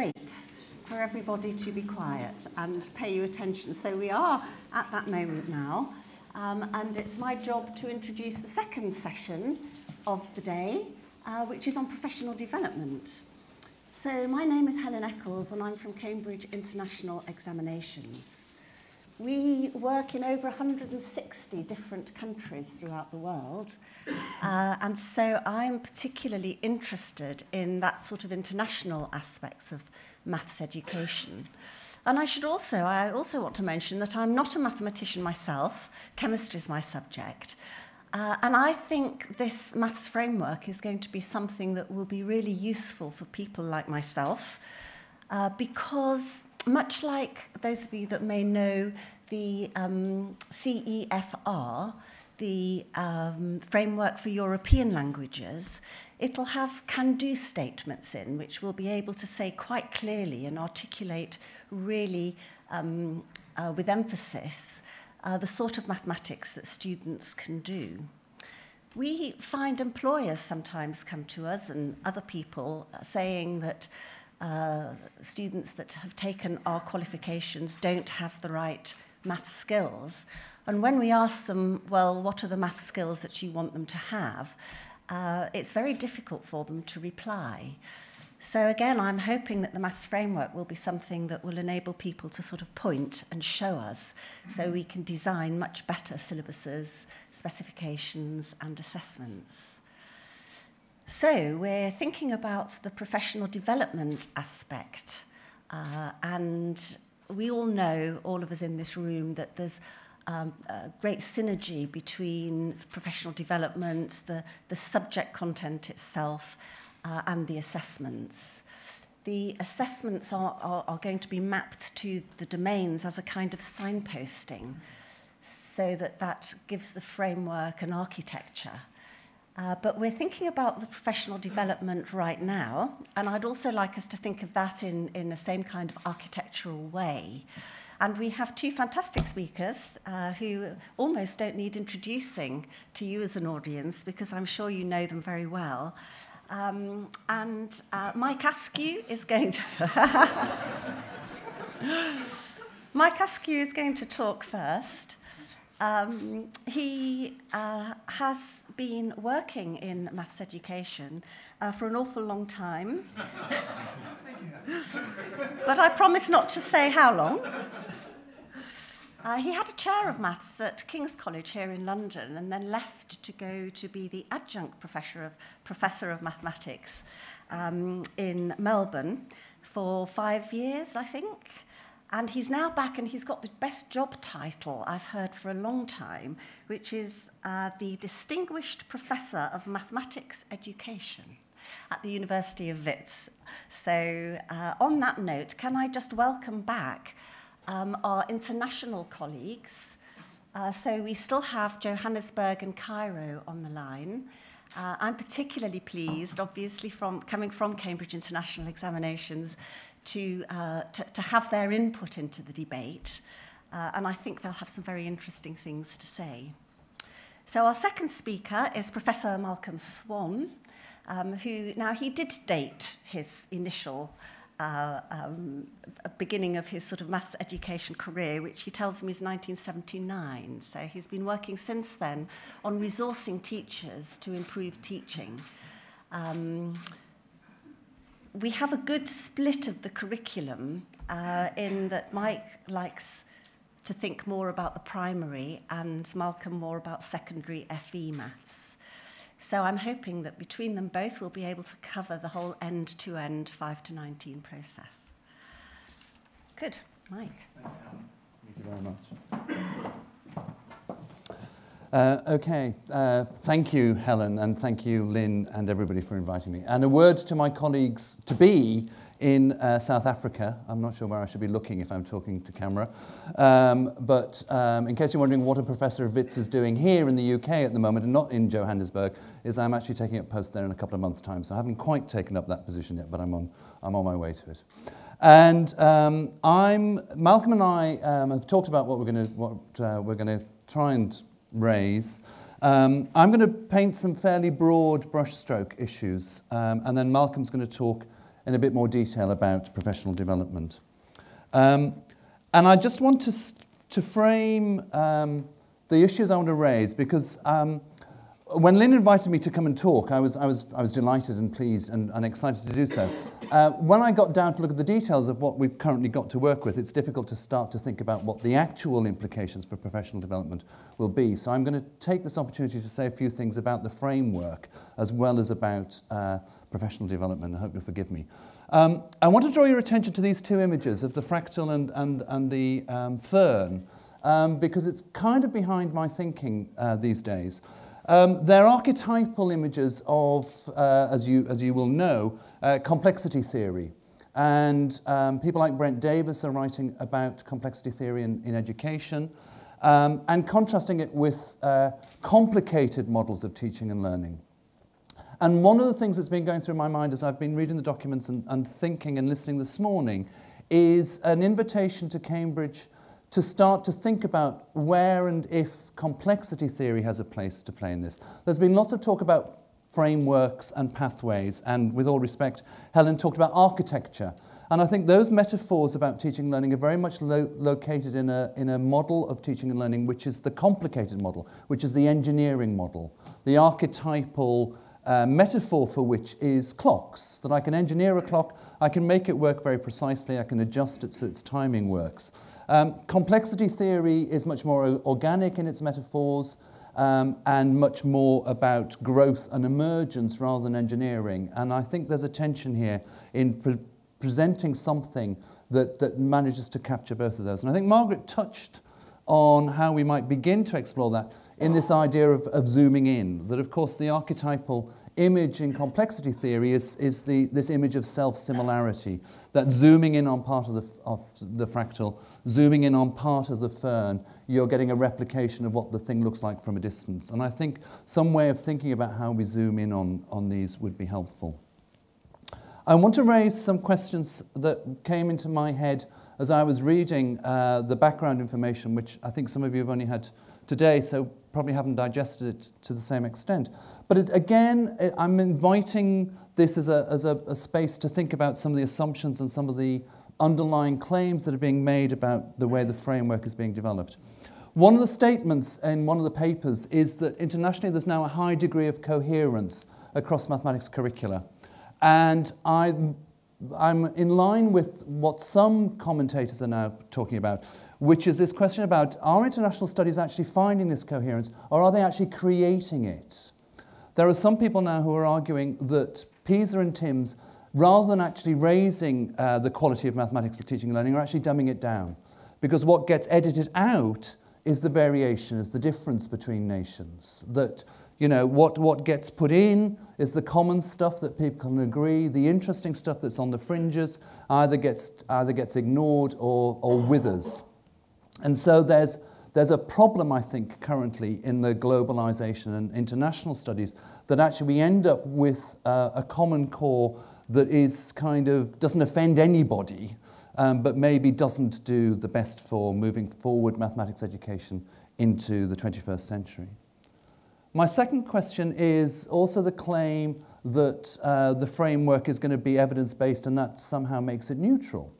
wait for everybody to be quiet and pay you attention. So we are at that moment now. Um, and it's my job to introduce the second session of the day, uh, which is on professional development. So my name is Helen Eccles and I'm from Cambridge International Examinations. We work in over 160 different countries throughout the world. Uh, and so I'm particularly interested in that sort of international aspects of maths education. And I should also, I also want to mention that I'm not a mathematician myself. Chemistry is my subject. Uh, and I think this maths framework is going to be something that will be really useful for people like myself uh, because much like those of you that may know the um, CEFR, the um, Framework for European Languages, it'll have can-do statements in, which we'll be able to say quite clearly and articulate really um, uh, with emphasis uh, the sort of mathematics that students can do. We find employers sometimes come to us and other people saying that uh, students that have taken our qualifications don't have the right math skills. And when we ask them, well, what are the math skills that you want them to have, uh, it's very difficult for them to reply. So again, I'm hoping that the maths framework will be something that will enable people to sort of point and show us so we can design much better syllabuses, specifications and assessments. So we're thinking about the professional development aspect. Uh, and we all know, all of us in this room, that there's um, a great synergy between professional development, the, the subject content itself, uh, and the assessments. The assessments are, are, are going to be mapped to the domains as a kind of signposting so that that gives the framework and architecture Uh, but we're thinking about the professional development right now, and I'd also like us to think of that in, in the same kind of architectural way. And we have two fantastic speakers uh, who almost don't need introducing to you as an audience because I'm sure you know them very well. Um, and uh, Mike Askew is going to... Mike Askew is going to talk first. Um, he uh, has been working in maths education uh, for an awful long time. but I promise not to say how long. Uh, he had a chair of maths at King's College here in London and then left to go to be the adjunct professor of, professor of mathematics um, in Melbourne for five years, I think. And he's now back and he's got the best job title I've heard for a long time, which is uh, the Distinguished Professor of Mathematics Education at the University of Wits. So uh, on that note, can I just welcome back um, our international colleagues. Uh, so we still have Johannesburg and Cairo on the line. Uh, I'm particularly pleased, obviously, from coming from Cambridge International Examinations, to, uh, to, to have their input into the debate. Uh, and I think they'll have some very interesting things to say. So our second speaker is Professor Malcolm Swan, um, who now he did date his initial uh, um, beginning of his sort of maths education career, which he tells me is 1979. So he's been working since then on resourcing teachers to improve teaching. Um, we have a good split of the curriculum uh, in that Mike likes to think more about the primary and Malcolm more about secondary FE maths. So I'm hoping that between them both we'll be able to cover the whole end-to-end 5 to 19 process. Good. Mike. Thank you very much. Uh, okay, uh, thank you, Helen, and thank you, Lynn, and everybody for inviting me. And a word to my colleagues to be in uh, South Africa. I'm not sure where I should be looking if I'm talking to camera. Um, but um, in case you're wondering what a professor of Wits is doing here in the UK at the moment and not in Johannesburg, is I'm actually taking up post there in a couple of months' time. So I haven't quite taken up that position yet, but I'm on, I'm on my way to it. And um, I'm, Malcolm and I um, have talked about what we're going to what uh, we're going to try and raise. Um, I'm going to paint some fairly broad brushstroke issues, um, and then Malcolm's going to talk in a bit more detail about professional development. Um, and I just want to, to frame um, the issues I want to raise because um, when Lynn invited me to come and talk, I was, I was, I was delighted and pleased and, and excited to do so. Uh, when I got down to look at the details of what we've currently got to work with, it's difficult to start to think about what the actual implications for professional development will be. So I'm going to take this opportunity to say a few things about the framework as well as about uh, professional development. I hope you'll forgive me. Um, I want to draw your attention to these two images of the fractal and, and, and the um, fern um, because it's kind of behind my thinking uh, these days. Um, they're archetypal images of, uh, as, you, as you will know, uh, complexity theory. And um, people like Brent Davis are writing about complexity theory in, in education um, and contrasting it with uh, complicated models of teaching and learning. And one of the things that's been going through my mind as I've been reading the documents and, and thinking and listening this morning is an invitation to Cambridge to start to think about where and if complexity theory has a place to play in this. There's been lots of talk about frameworks and pathways, and with all respect, Helen talked about architecture. And I think those metaphors about teaching and learning are very much lo located in a, in a model of teaching and learning, which is the complicated model, which is the engineering model, the archetypal uh, metaphor for which is clocks, that I can engineer a clock, I can make it work very precisely, I can adjust it so its timing works. Um, complexity theory is much more organic in its metaphors um, and much more about growth and emergence rather than engineering. And I think there's a tension here in pre presenting something that, that manages to capture both of those. And I think Margaret touched on how we might begin to explore that in this idea of, of zooming in, that of course the archetypal image in complexity theory is, is the, this image of self-similarity, that zooming in on part of the, of the fractal, zooming in on part of the fern, you're getting a replication of what the thing looks like from a distance. And I think some way of thinking about how we zoom in on, on these would be helpful. I want to raise some questions that came into my head as I was reading uh, the background information, which I think some of you have only had today, so probably haven't digested it to the same extent. But it, again, it, I'm inviting this as, a, as a, a space to think about some of the assumptions and some of the underlying claims that are being made about the way the framework is being developed. One of the statements in one of the papers is that internationally there's now a high degree of coherence across mathematics curricula. And I, I'm in line with what some commentators are now talking about, which is this question about are international studies actually finding this coherence or are they actually creating it? There are some people now who are arguing that PISA and TIMSS, rather than actually raising uh, the quality of mathematics for teaching and learning, are actually dumbing it down. Because what gets edited out is the variation, is the difference between nations. That, you know, what, what gets put in is the common stuff that people can agree. The interesting stuff that's on the fringes either gets, either gets ignored or, or withers. And so there's, there's a problem, I think, currently in the globalization and international studies that actually we end up with uh, a common core that is kind of doesn't offend anybody, um, but maybe doesn't do the best for moving forward mathematics education into the 21st century. My second question is also the claim that uh, the framework is going to be evidence-based and that somehow makes it neutral.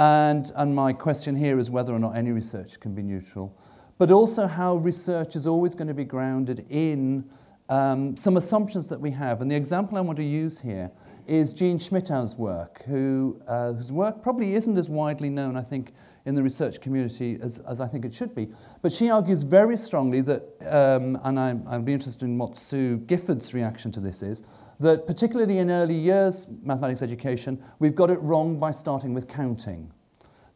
And, and my question here is whether or not any research can be neutral, but also how research is always going to be grounded in um, some assumptions that we have. And the example I want to use here is Jean Schmittau's work, who, uh, whose work probably isn't as widely known, I think, in the research community as, as I think it should be. But she argues very strongly that, um, and I, I'll be interested in what Sue Gifford's reaction to this is, that particularly in early years mathematics education, we've got it wrong by starting with counting.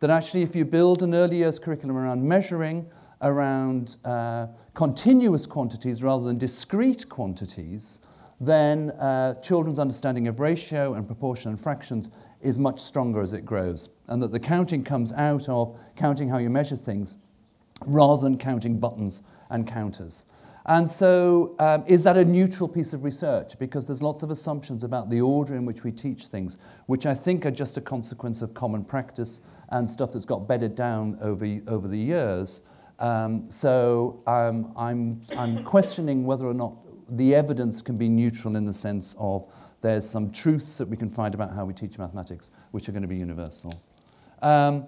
That actually if you build an early years curriculum around measuring, around uh, continuous quantities rather than discrete quantities, then uh, children's understanding of ratio and proportion and fractions is much stronger as it grows. And that the counting comes out of counting how you measure things rather than counting buttons and counters. And so um, is that a neutral piece of research? Because there's lots of assumptions about the order in which we teach things, which I think are just a consequence of common practice and stuff that's got bedded down over, over the years. Um, so um, I'm, I'm questioning whether or not the evidence can be neutral in the sense of there's some truths that we can find about how we teach mathematics which are going to be universal. Um,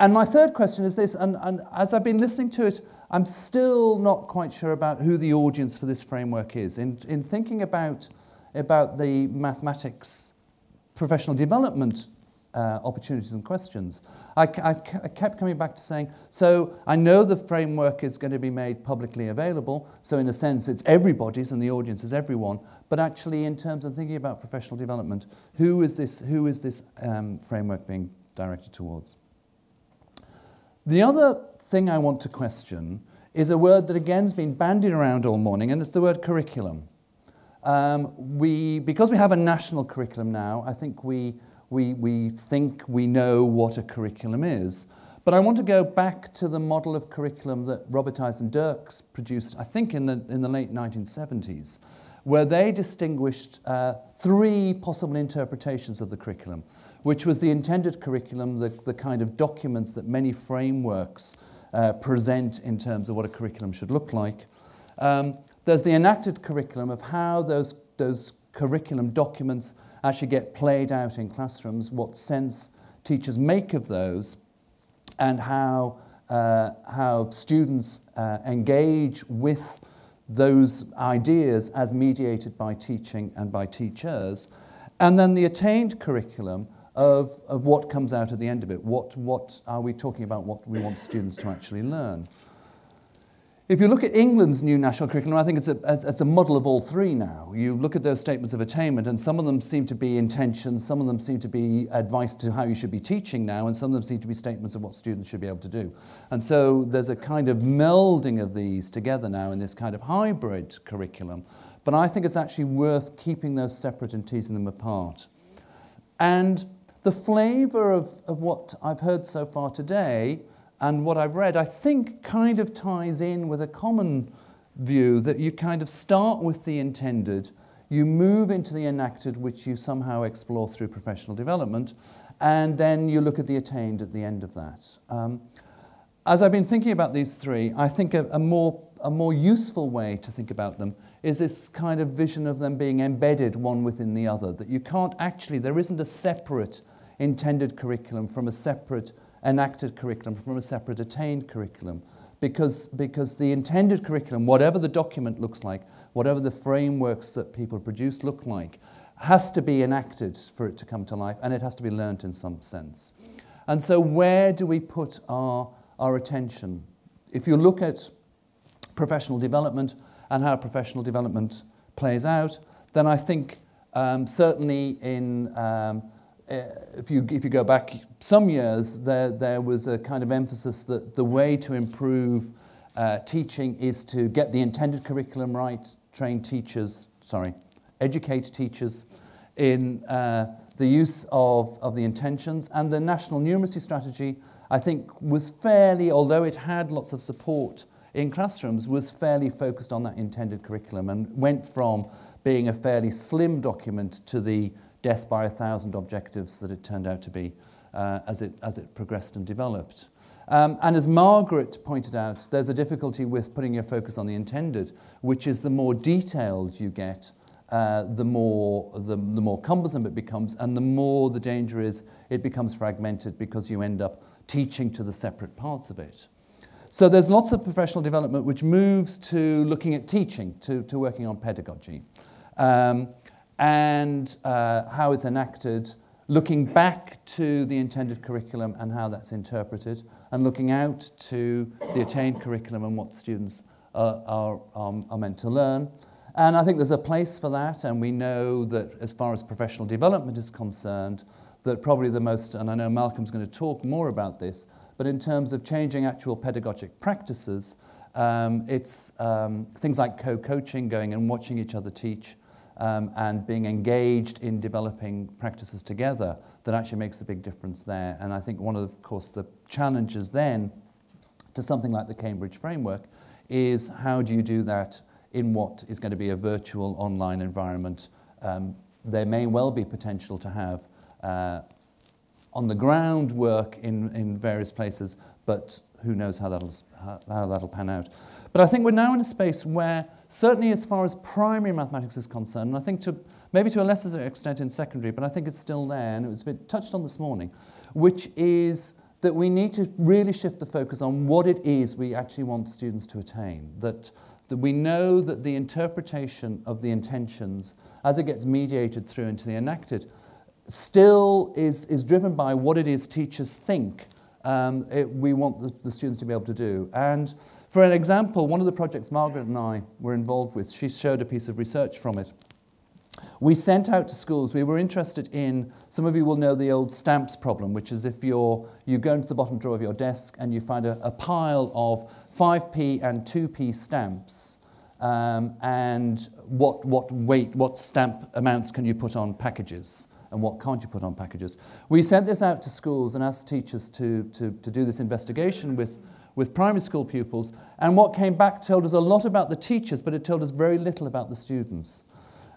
and my third question is this, and, and as I've been listening to it, I'm still not quite sure about who the audience for this framework is. In, in thinking about, about the mathematics professional development uh, opportunities and questions, I, I, I kept coming back to saying, so I know the framework is going to be made publicly available, so in a sense it's everybody's and the audience is everyone, but actually in terms of thinking about professional development, who is this, who is this um, framework being directed towards? The other thing I want to question is a word that again has been bandied around all morning, and it's the word curriculum. Um, we, because we have a national curriculum now, I think we, we, we think we know what a curriculum is. But I want to go back to the model of curriculum that Robitaille and Dirks produced, I think, in the, in the late 1970s, where they distinguished uh, three possible interpretations of the curriculum which was the intended curriculum, the, the kind of documents that many frameworks uh, present in terms of what a curriculum should look like. Um, there's the enacted curriculum of how those, those curriculum documents actually get played out in classrooms, what sense teachers make of those, and how, uh, how students uh, engage with those ideas as mediated by teaching and by teachers. And then the attained curriculum of, of what comes out at the end of it. What, what are we talking about, what we want students to actually learn? If you look at England's new national curriculum, I think it's a, it's a model of all three now. You look at those statements of attainment, and some of them seem to be intentions, some of them seem to be advice to how you should be teaching now, and some of them seem to be statements of what students should be able to do. And so there's a kind of melding of these together now in this kind of hybrid curriculum. But I think it's actually worth keeping those separate and teasing them apart. And the flavour of, of what I've heard so far today and what I've read, I think kind of ties in with a common view that you kind of start with the intended, you move into the enacted, which you somehow explore through professional development, and then you look at the attained at the end of that. Um, as I've been thinking about these three, I think a, a, more, a more useful way to think about them is this kind of vision of them being embedded one within the other, that you can't actually, there isn't a separate intended curriculum from a separate enacted curriculum, from a separate attained curriculum. Because, because the intended curriculum, whatever the document looks like, whatever the frameworks that people produce look like, has to be enacted for it to come to life, and it has to be learnt in some sense. And so, where do we put our, our attention? If you look at professional development and how professional development plays out, then I think um, certainly in um, if, you, if you go back some years, there, there was a kind of emphasis that the way to improve uh, teaching is to get the intended curriculum right, train teachers, sorry, educate teachers in uh, the use of, of the intentions. And the national numeracy strategy, I think, was fairly, although it had lots of support in classrooms, was fairly focused on that intended curriculum and went from being a fairly slim document to the death by a thousand objectives that it turned out to be uh, as, it, as it progressed and developed. Um, and as Margaret pointed out, there's a difficulty with putting your focus on the intended, which is the more detailed you get, uh, the, more, the, the more cumbersome it becomes, and the more the danger is it becomes fragmented because you end up teaching to the separate parts of it. So there's lots of professional development which moves to looking at teaching, to, to working on pedagogy. Um, and uh, how it's enacted, looking back to the intended curriculum and how that's interpreted, and looking out to the attained curriculum and what students are, are, are meant to learn. And I think there's a place for that, and we know that as far as professional development is concerned, that probably the most, and I know Malcolm's going to talk more about this, but in terms of changing actual pedagogic practices, um, it's um, things like co-coaching, going and watching each other teach, um, and being engaged in developing practices together that actually makes a big difference there. And I think one of, of course, the challenges then to something like the Cambridge framework is how do you do that in what is going to be a virtual online environment. Um, there may well be potential to have uh, on the ground work in, in various places, but who knows how that'll, how that'll pan out. But I think we're now in a space where, certainly as far as primary mathematics is concerned, and I think to maybe to a lesser extent in secondary, but I think it's still there, and it was a bit touched on this morning, which is that we need to really shift the focus on what it is we actually want students to attain. That, that we know that the interpretation of the intentions, as it gets mediated through into the enacted, still is, is driven by what it is teachers think um, it, we want the, the students to be able to do. And for an example, one of the projects Margaret and I were involved with, she showed a piece of research from it. We sent out to schools, we were interested in, some of you will know the old stamps problem, which is if you're, you go into the bottom drawer of your desk and you find a, a pile of 5p and 2p stamps, um, and what, what weight, what stamp amounts can you put on packages? and what can't you put on packages. We sent this out to schools and asked teachers to, to, to do this investigation with, with primary school pupils, and what came back told us a lot about the teachers, but it told us very little about the students.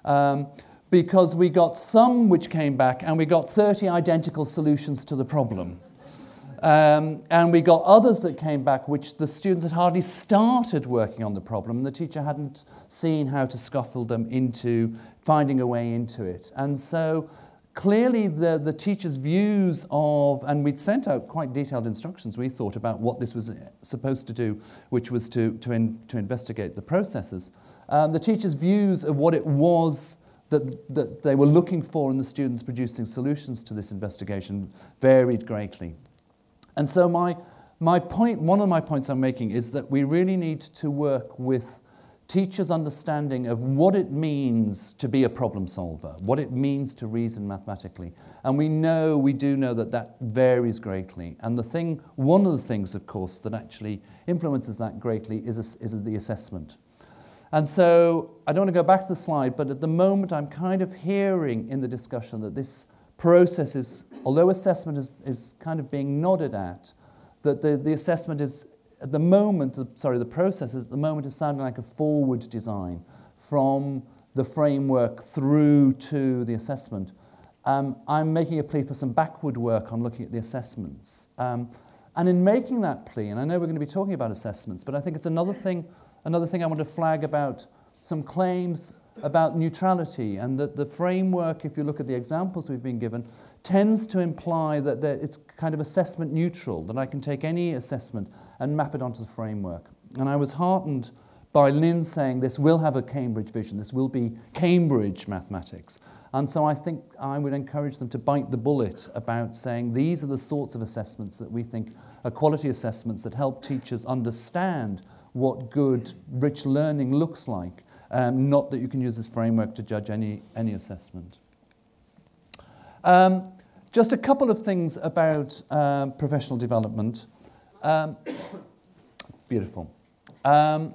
Um, because we got some which came back and we got 30 identical solutions to the problem. Um, and we got others that came back which the students had hardly started working on the problem and the teacher hadn't seen how to scuffle them into finding a way into it. And so clearly the, the teacher's views of, and we'd sent out quite detailed instructions, we thought, about what this was supposed to do, which was to, to, in, to investigate the processes. Um, the teacher's views of what it was that, that they were looking for in the students producing solutions to this investigation varied greatly. And so my, my point, one of my points I'm making is that we really need to work with teachers' understanding of what it means to be a problem solver, what it means to reason mathematically. And we know, we do know that that varies greatly. And the thing, one of the things, of course, that actually influences that greatly is, is the assessment. And so I don't want to go back to the slide, but at the moment I'm kind of hearing in the discussion that this process is, although assessment is, is kind of being nodded at, that the, the assessment is at the moment, sorry, the process at the moment is sounding like a forward design from the framework through to the assessment. Um, I'm making a plea for some backward work on looking at the assessments. Um, and in making that plea, and I know we're going to be talking about assessments, but I think it's another thing, another thing I want to flag about some claims about neutrality and that the framework, if you look at the examples we've been given, tends to imply that it's kind of assessment neutral, that I can take any assessment and map it onto the framework. And I was heartened by Lynn saying this will have a Cambridge vision, this will be Cambridge mathematics. And so I think I would encourage them to bite the bullet about saying these are the sorts of assessments that we think are quality assessments that help teachers understand what good, rich learning looks like, um, not that you can use this framework to judge any, any assessment. Um, just a couple of things about uh, professional development. Um, beautiful. Um,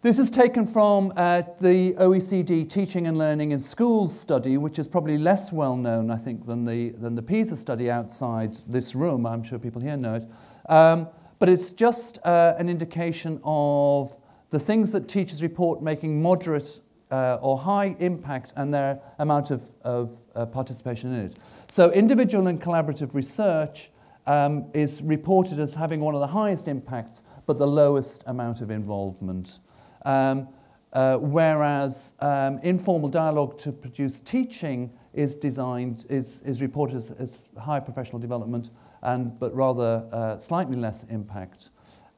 this is taken from uh, the OECD Teaching and Learning in Schools study, which is probably less well known, I think, than the, than the PISA study outside this room. I'm sure people here know it. Um, but it's just uh, an indication of the things that teachers report making moderate uh, or high impact and their amount of, of uh, participation in it. So individual and collaborative research um, is reported as having one of the highest impacts, but the lowest amount of involvement. Um, uh, whereas um, informal dialogue to produce teaching is designed, is, is reported as, as high professional development, and, but rather uh, slightly less impact.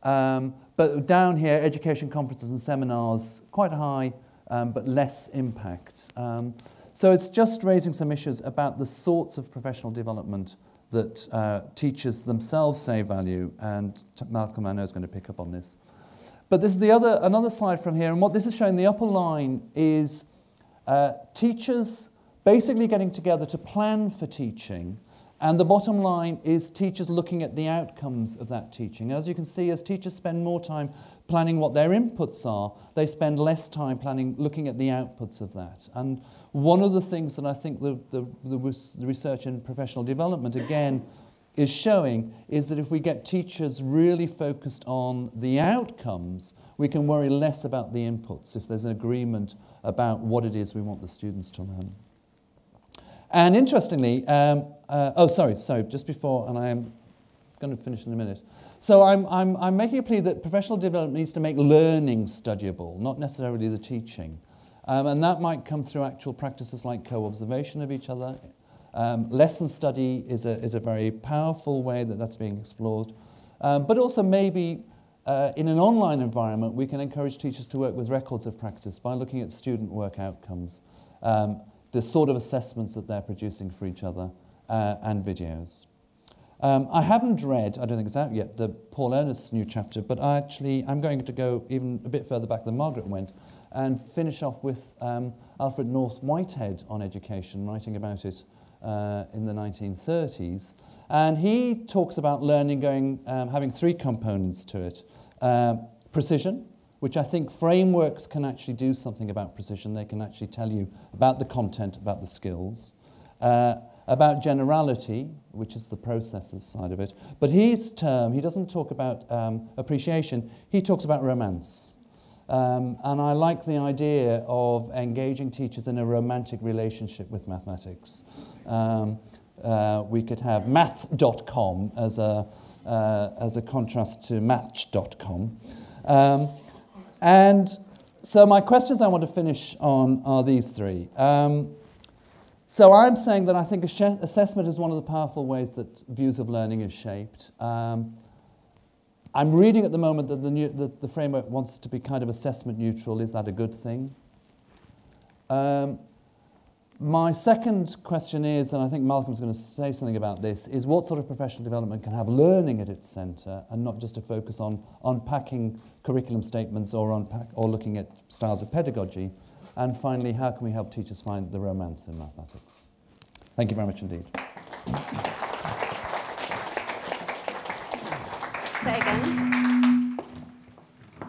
Um, but down here, education conferences and seminars, quite high, um, but less impact. Um, so it's just raising some issues about the sorts of professional development that uh, teachers themselves say value, and Malcolm, I know, is going to pick up on this. But this is the other, another slide from here, and what this is showing, the upper line is uh, teachers basically getting together to plan for teaching, and the bottom line is teachers looking at the outcomes of that teaching. As you can see, as teachers spend more time planning what their inputs are, they spend less time planning, looking at the outputs of that. And one of the things that I think the, the, the, research in professional development, again, is showing is that if we get teachers really focused on the outcomes, we can worry less about the inputs if there's an agreement about what it is we want the students to learn. And interestingly, um, uh, oh, sorry, sorry, just before, and I am going to finish in a minute. So I'm, I'm, I'm making a plea that professional development needs to make learning studyable, not necessarily the teaching. Um, and that might come through actual practices like co-observation of each other. Um, lesson study is a, is a very powerful way that that's being explored. Um, but also maybe uh, in an online environment, we can encourage teachers to work with records of practice by looking at student work outcomes, um, the sort of assessments that they're producing for each other, uh, and videos. Um, I haven't read, I don't think it's out yet, the Paul Ernest's new chapter, but I actually, I'm going to go even a bit further back than Margaret went and finish off with um, Alfred North Whitehead on education, writing about it uh, in the 1930s. And he talks about learning going, um, having three components to it. Uh, precision, which I think frameworks can actually do something about precision. They can actually tell you about the content, about the skills. Uh, about generality, which is the processes side of it. But his term, he doesn't talk about um, appreciation, he talks about romance. Um, and I like the idea of engaging teachers in a romantic relationship with mathematics. Um, uh, we could have math.com as a, uh, as a contrast to match.com. Um, and so my questions I want to finish on are these three. Um, so I'm saying that I think assessment is one of the powerful ways that views of learning is shaped. Um, I'm reading at the moment that the, new, the, the, framework wants to be kind of assessment neutral. Is that a good thing? Um, my second question is, and I think Malcolm's going to say something about this, is what sort of professional development can have learning at its centre and not just a focus on unpacking curriculum statements or, unpack, or looking at styles of pedagogy. And finally, how can we help teachers find the romance in mathematics? Thank you very much indeed. Say again.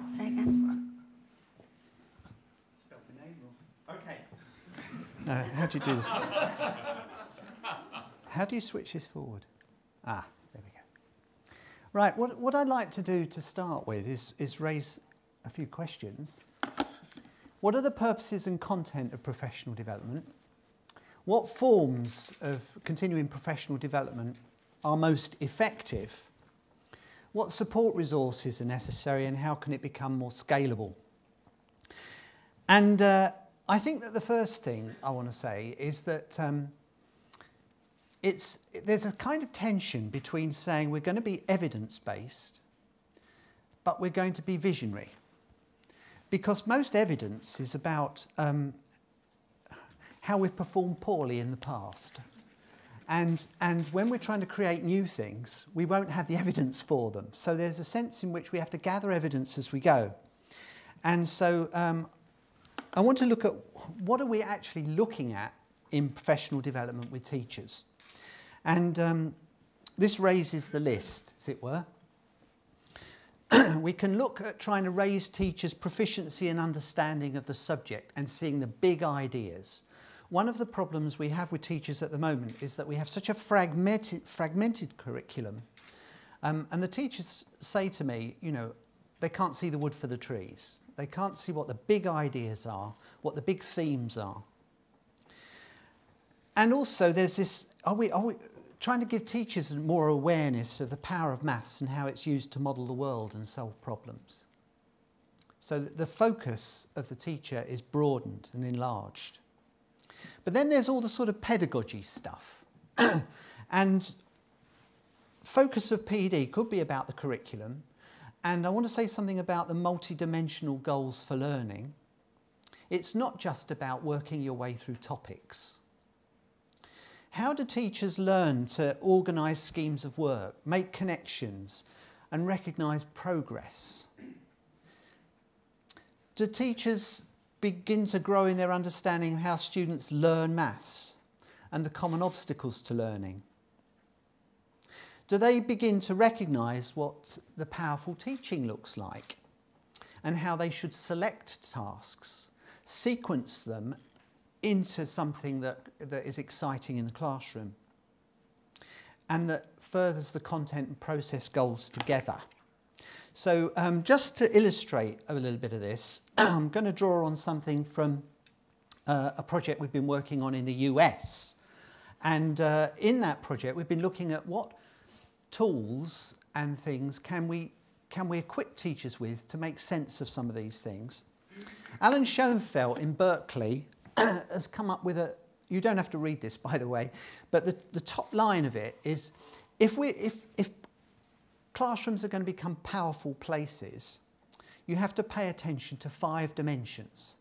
Say again. Spell the name wrong. Okay. How do you do this? How do you switch this forward? Ah, there we go. Right, what, what I'd like to do to start with is, is raise a few questions what are the purposes and content of professional development? What forms of continuing professional development are most effective? What support resources are necessary and how can it become more scalable? And uh, I think that the first thing I want to say is that um, it's, there's a kind of tension between saying we're going to be evidence-based, but we're going to be visionary because most evidence is about um, how we've performed poorly in the past. And, and when we're trying to create new things, we won't have the evidence for them. So there's a sense in which we have to gather evidence as we go. And so um, I want to look at what are we actually looking at in professional development with teachers. And um, this raises the list, as it were. we can look at trying to raise teachers' proficiency and understanding of the subject and seeing the big ideas. One of the problems we have with teachers at the moment is that we have such a fragmented, fragmented curriculum. Um, and the teachers say to me, you know, they can't see the wood for the trees. They can't see what the big ideas are, what the big themes are. And also there's this, are we, are we, trying to give teachers more awareness of the power of maths and how it's used to model the world and solve problems. So the focus of the teacher is broadened and enlarged. But then there's all the sort of pedagogy stuff. and focus of PD could be about the curriculum. And I want to say something about the multidimensional goals for learning. It's not just about working your way through topics. How do teachers learn to organise schemes of work, make connections and recognise progress? Do teachers begin to grow in their understanding of how students learn maths and the common obstacles to learning? Do they begin to recognise what the powerful teaching looks like and how they should select tasks, sequence them into something that, that is exciting in the classroom and that furthers the content and process goals together. So um, just to illustrate a little bit of this, I'm going to draw on something from uh, a project we've been working on in the US. And uh, in that project, we've been looking at what tools and things can we, can we equip teachers with to make sense of some of these things? Alan Schoenfeld in Berkeley has come up with a, you don't have to read this by the way, but the, the top line of it is if, we, if, if classrooms are going to become powerful places, you have to pay attention to five dimensions.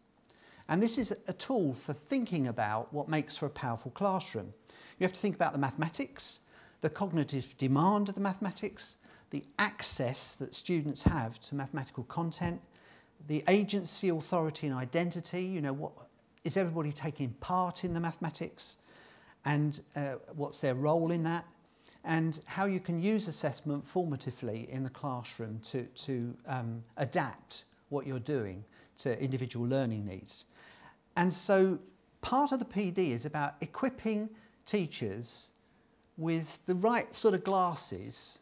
And this is a tool for thinking about what makes for a powerful classroom. You have to think about the mathematics, the cognitive demand of the mathematics, the access that students have to mathematical content, the agency, authority and identity, you know, what, is everybody taking part in the mathematics and uh, what's their role in that? and how you can use assessment formatively in the classroom to, to um, adapt what you're doing to individual learning needs. And so part of the PD is about equipping teachers with the right sort of glasses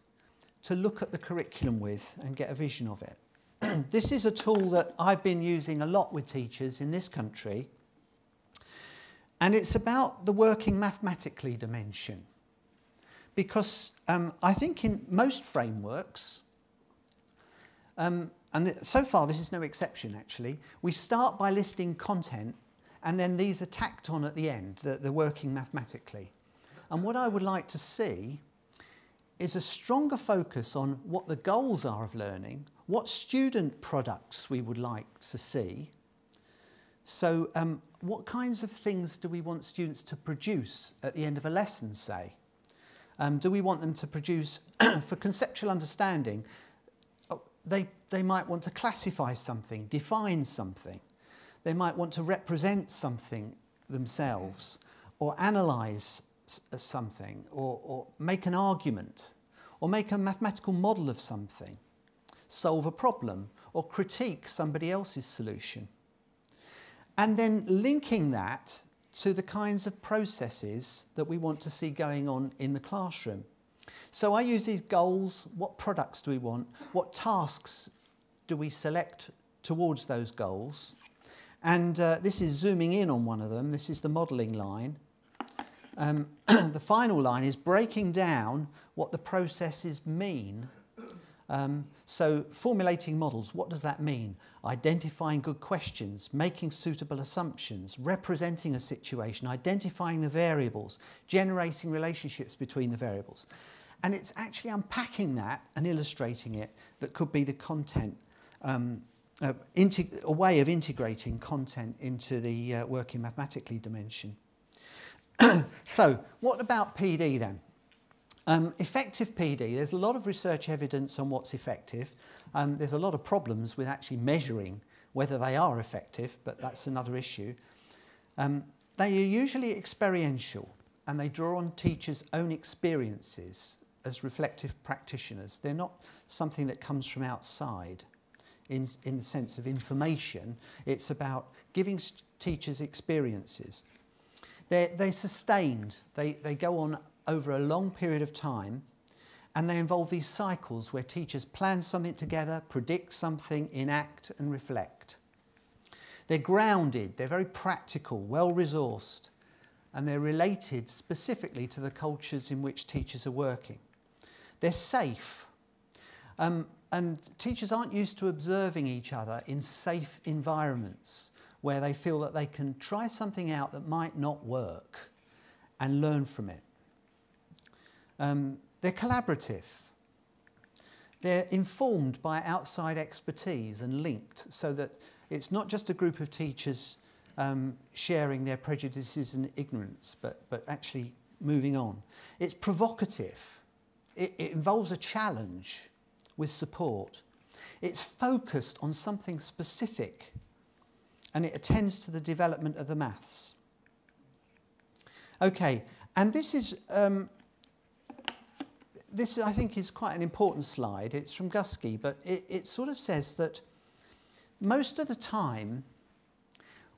to look at the curriculum with and get a vision of it. this is a tool that I've been using a lot with teachers in this country and it's about the working mathematically dimension because um, I think in most frameworks, um, and so far this is no exception actually, we start by listing content and then these are tacked on at the end, the, the working mathematically. And what I would like to see is a stronger focus on what the goals are of learning, what student products we would like to see. So um, what kinds of things do we want students to produce at the end of a lesson, say? Um, do we want them to produce, for conceptual understanding, oh, they, they might want to classify something, define something. They might want to represent something themselves or analyse something or, or make an argument or make a mathematical model of something, solve a problem or critique somebody else's solution. And then linking that to the kinds of processes that we want to see going on in the classroom. So I use these goals, what products do we want, what tasks do we select towards those goals, and uh, this is zooming in on one of them, this is the modelling line. Um, the final line is breaking down what the processes mean um, so formulating models, what does that mean? Identifying good questions, making suitable assumptions, representing a situation, identifying the variables, generating relationships between the variables. And it's actually unpacking that and illustrating it that could be the content, um, uh, a way of integrating content into the uh, working mathematically dimension. so what about PD then? Um, effective PD, there's a lot of research evidence on what's effective. Um, there's a lot of problems with actually measuring whether they are effective, but that's another issue. Um, they are usually experiential and they draw on teachers' own experiences as reflective practitioners. They're not something that comes from outside in, in the sense of information. It's about giving teachers experiences. They're, they're sustained. They, they go on over a long period of time and they involve these cycles where teachers plan something together, predict something, enact and reflect. They're grounded, they're very practical, well resourced, and they're related specifically to the cultures in which teachers are working. They're safe, um, and teachers aren't used to observing each other in safe environments where they feel that they can try something out that might not work and learn from it. Um, they're collaborative. They're informed by outside expertise and linked so that it's not just a group of teachers um, sharing their prejudices and ignorance, but, but actually moving on. It's provocative. It, it involves a challenge with support. It's focused on something specific and it attends to the development of the maths. Okay, and this is um, this, I think, is quite an important slide. It's from Guskey, but it, it sort of says that most of the time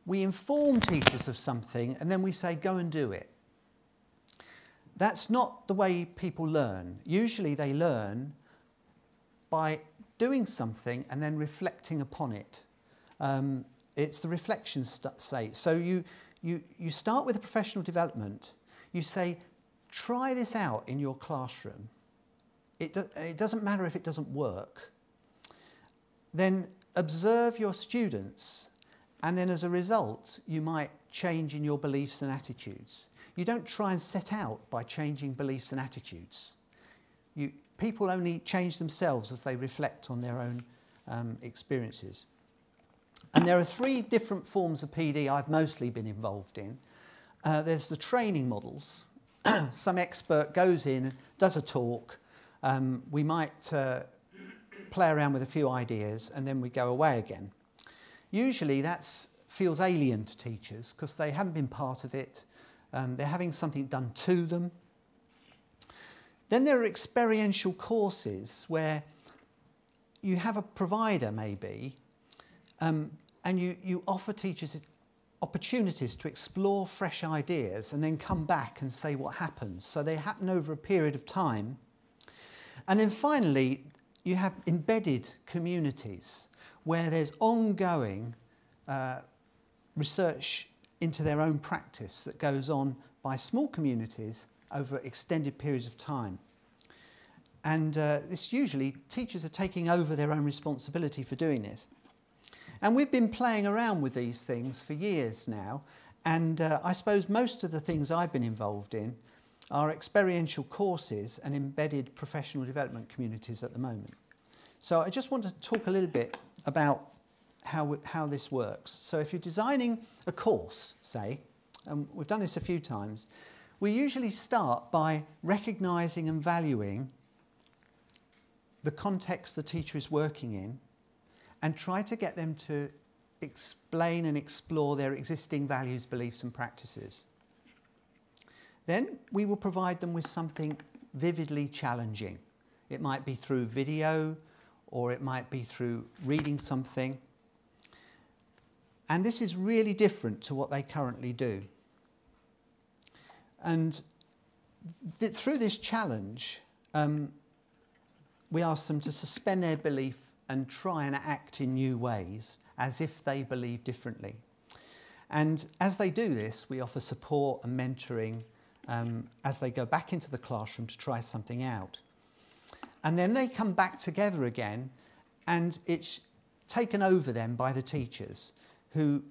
we inform teachers of something and then we say, go and do it. That's not the way people learn. Usually they learn by doing something and then reflecting upon it. Um, it's the reflection state. So you, you, you start with a professional development. You say, try this out in your classroom it, do, it doesn't matter if it doesn't work, then observe your students and then as a result you might change in your beliefs and attitudes. You don't try and set out by changing beliefs and attitudes. You, people only change themselves as they reflect on their own um, experiences. And there are three different forms of PD I've mostly been involved in. Uh, there's the training models. Some expert goes in, does a talk. Um, we might uh, play around with a few ideas and then we go away again. Usually that feels alien to teachers because they haven't been part of it. Um, they're having something done to them. Then there are experiential courses where you have a provider maybe um, and you, you offer teachers opportunities to explore fresh ideas and then come back and say what happens. So they happen over a period of time. And then finally, you have embedded communities where there's ongoing uh, research into their own practice that goes on by small communities over extended periods of time. And uh, this usually, teachers are taking over their own responsibility for doing this. And we've been playing around with these things for years now. And uh, I suppose most of the things I've been involved in are experiential courses and embedded professional development communities at the moment. So I just want to talk a little bit about how, how this works. So if you're designing a course, say, and we've done this a few times, we usually start by recognising and valuing the context the teacher is working in and try to get them to explain and explore their existing values, beliefs and practices. Then we will provide them with something vividly challenging. It might be through video or it might be through reading something. And this is really different to what they currently do. And th through this challenge, um, we ask them to suspend their belief and try and act in new ways as if they believe differently. And as they do this, we offer support and mentoring um, as they go back into the classroom to try something out. And then they come back together again, and it's taken over them by the teachers who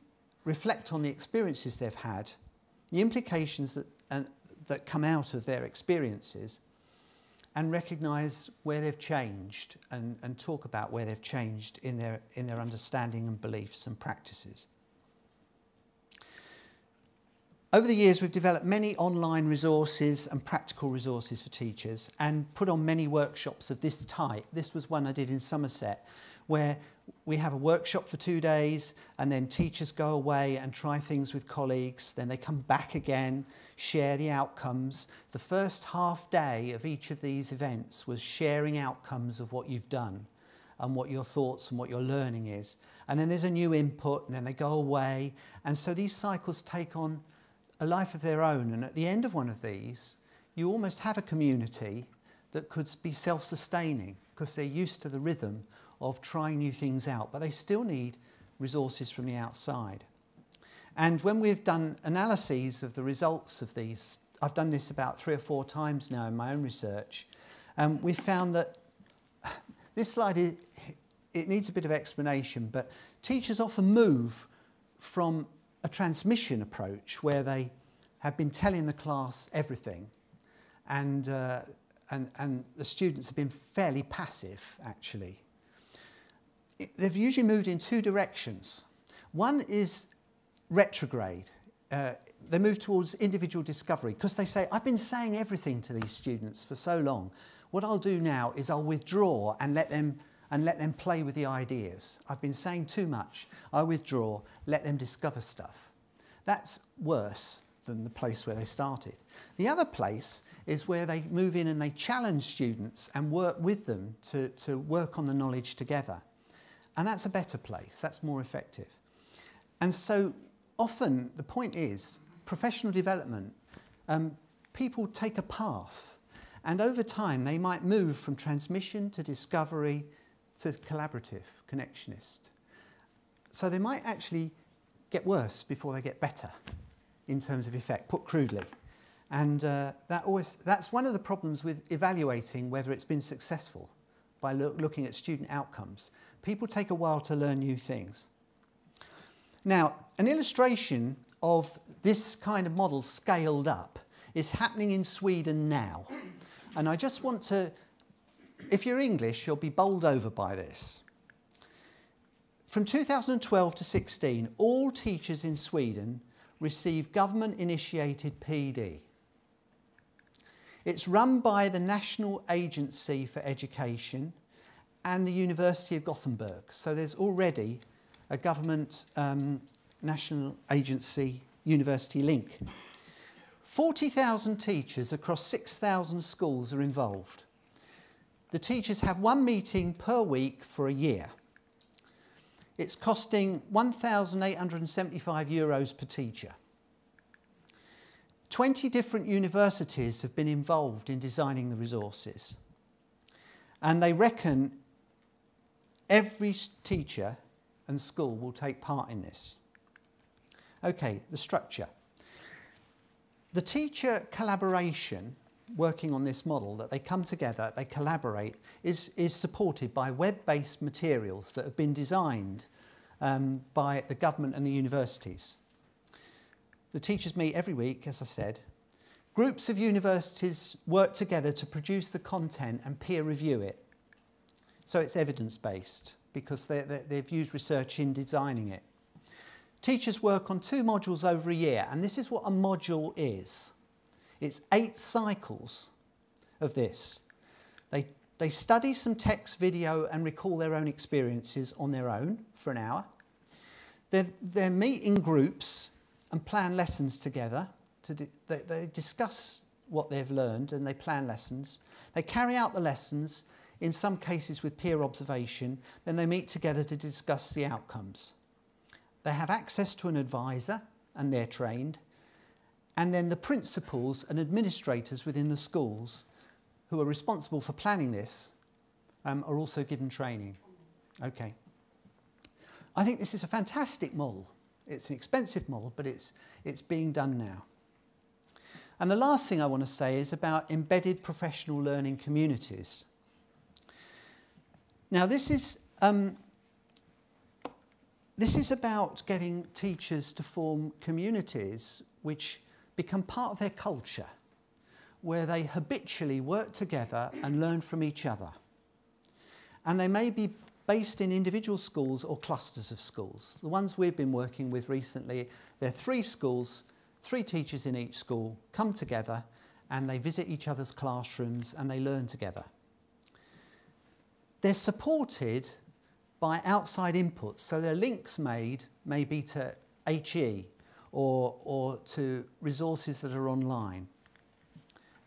reflect on the experiences they've had, the implications that, uh, that come out of their experiences, and recognise where they've changed and, and talk about where they've changed in their, in their understanding and beliefs and practices. Over the years, we've developed many online resources and practical resources for teachers and put on many workshops of this type. This was one I did in Somerset, where we have a workshop for two days and then teachers go away and try things with colleagues. Then they come back again, share the outcomes. The first half day of each of these events was sharing outcomes of what you've done and what your thoughts and what your learning is. And then there's a new input and then they go away. And so these cycles take on a life of their own. And at the end of one of these, you almost have a community that could be self-sustaining because they're used to the rhythm of trying new things out, but they still need resources from the outside. And when we've done analyses of the results of these, I've done this about three or four times now in my own research, um, we've found that this slide, is, it needs a bit of explanation, but teachers often move from a transmission approach where they have been telling the class everything and, uh, and, and the students have been fairly passive actually. They've usually moved in two directions. One is retrograde. Uh, they move towards individual discovery because they say, I've been saying everything to these students for so long. What I'll do now is I'll withdraw and let them and let them play with the ideas. I've been saying too much. I withdraw, let them discover stuff. That's worse than the place where they started. The other place is where they move in and they challenge students and work with them to, to work on the knowledge together. And that's a better place, that's more effective. And so often the point is professional development, um, people take a path and over time they might move from transmission to discovery to collaborative, connectionist. So they might actually get worse before they get better in terms of effect, put crudely. And uh, that always, that's one of the problems with evaluating whether it's been successful by lo looking at student outcomes. People take a while to learn new things. Now, an illustration of this kind of model scaled up is happening in Sweden now. And I just want to, if you're English, you'll be bowled over by this. From 2012 to 16, all teachers in Sweden receive government initiated PD. It's run by the National Agency for Education and the University of Gothenburg. So there's already a government um, national agency university link. 40,000 teachers across 6,000 schools are involved. The teachers have one meeting per week for a year. It's costing 1,875 euros per teacher. 20 different universities have been involved in designing the resources. And they reckon every teacher and school will take part in this. Okay, the structure. The teacher collaboration working on this model, that they come together, they collaborate, is, is supported by web-based materials that have been designed um, by the government and the universities. The teachers meet every week, as I said. Groups of universities work together to produce the content and peer review it. So it's evidence-based because they, they, they've used research in designing it. Teachers work on two modules over a year, and this is what a module is. It's eight cycles of this. They, they study some text, video, and recall their own experiences on their own for an hour. They, they meet in groups and plan lessons together. To they, they discuss what they've learned and they plan lessons. They carry out the lessons, in some cases with peer observation. Then they meet together to discuss the outcomes. They have access to an advisor and they're trained. And then the principals and administrators within the schools who are responsible for planning this um, are also given training. Okay. I think this is a fantastic model. It's an expensive model, but it's, it's being done now. And the last thing I want to say is about embedded professional learning communities. Now, this is, um, this is about getting teachers to form communities which become part of their culture, where they habitually work together and learn from each other. And they may be based in individual schools or clusters of schools. The ones we've been working with recently, they're three schools, three teachers in each school come together and they visit each other's classrooms and they learn together. They're supported by outside inputs, so their links made maybe to HE or, or to resources that are online.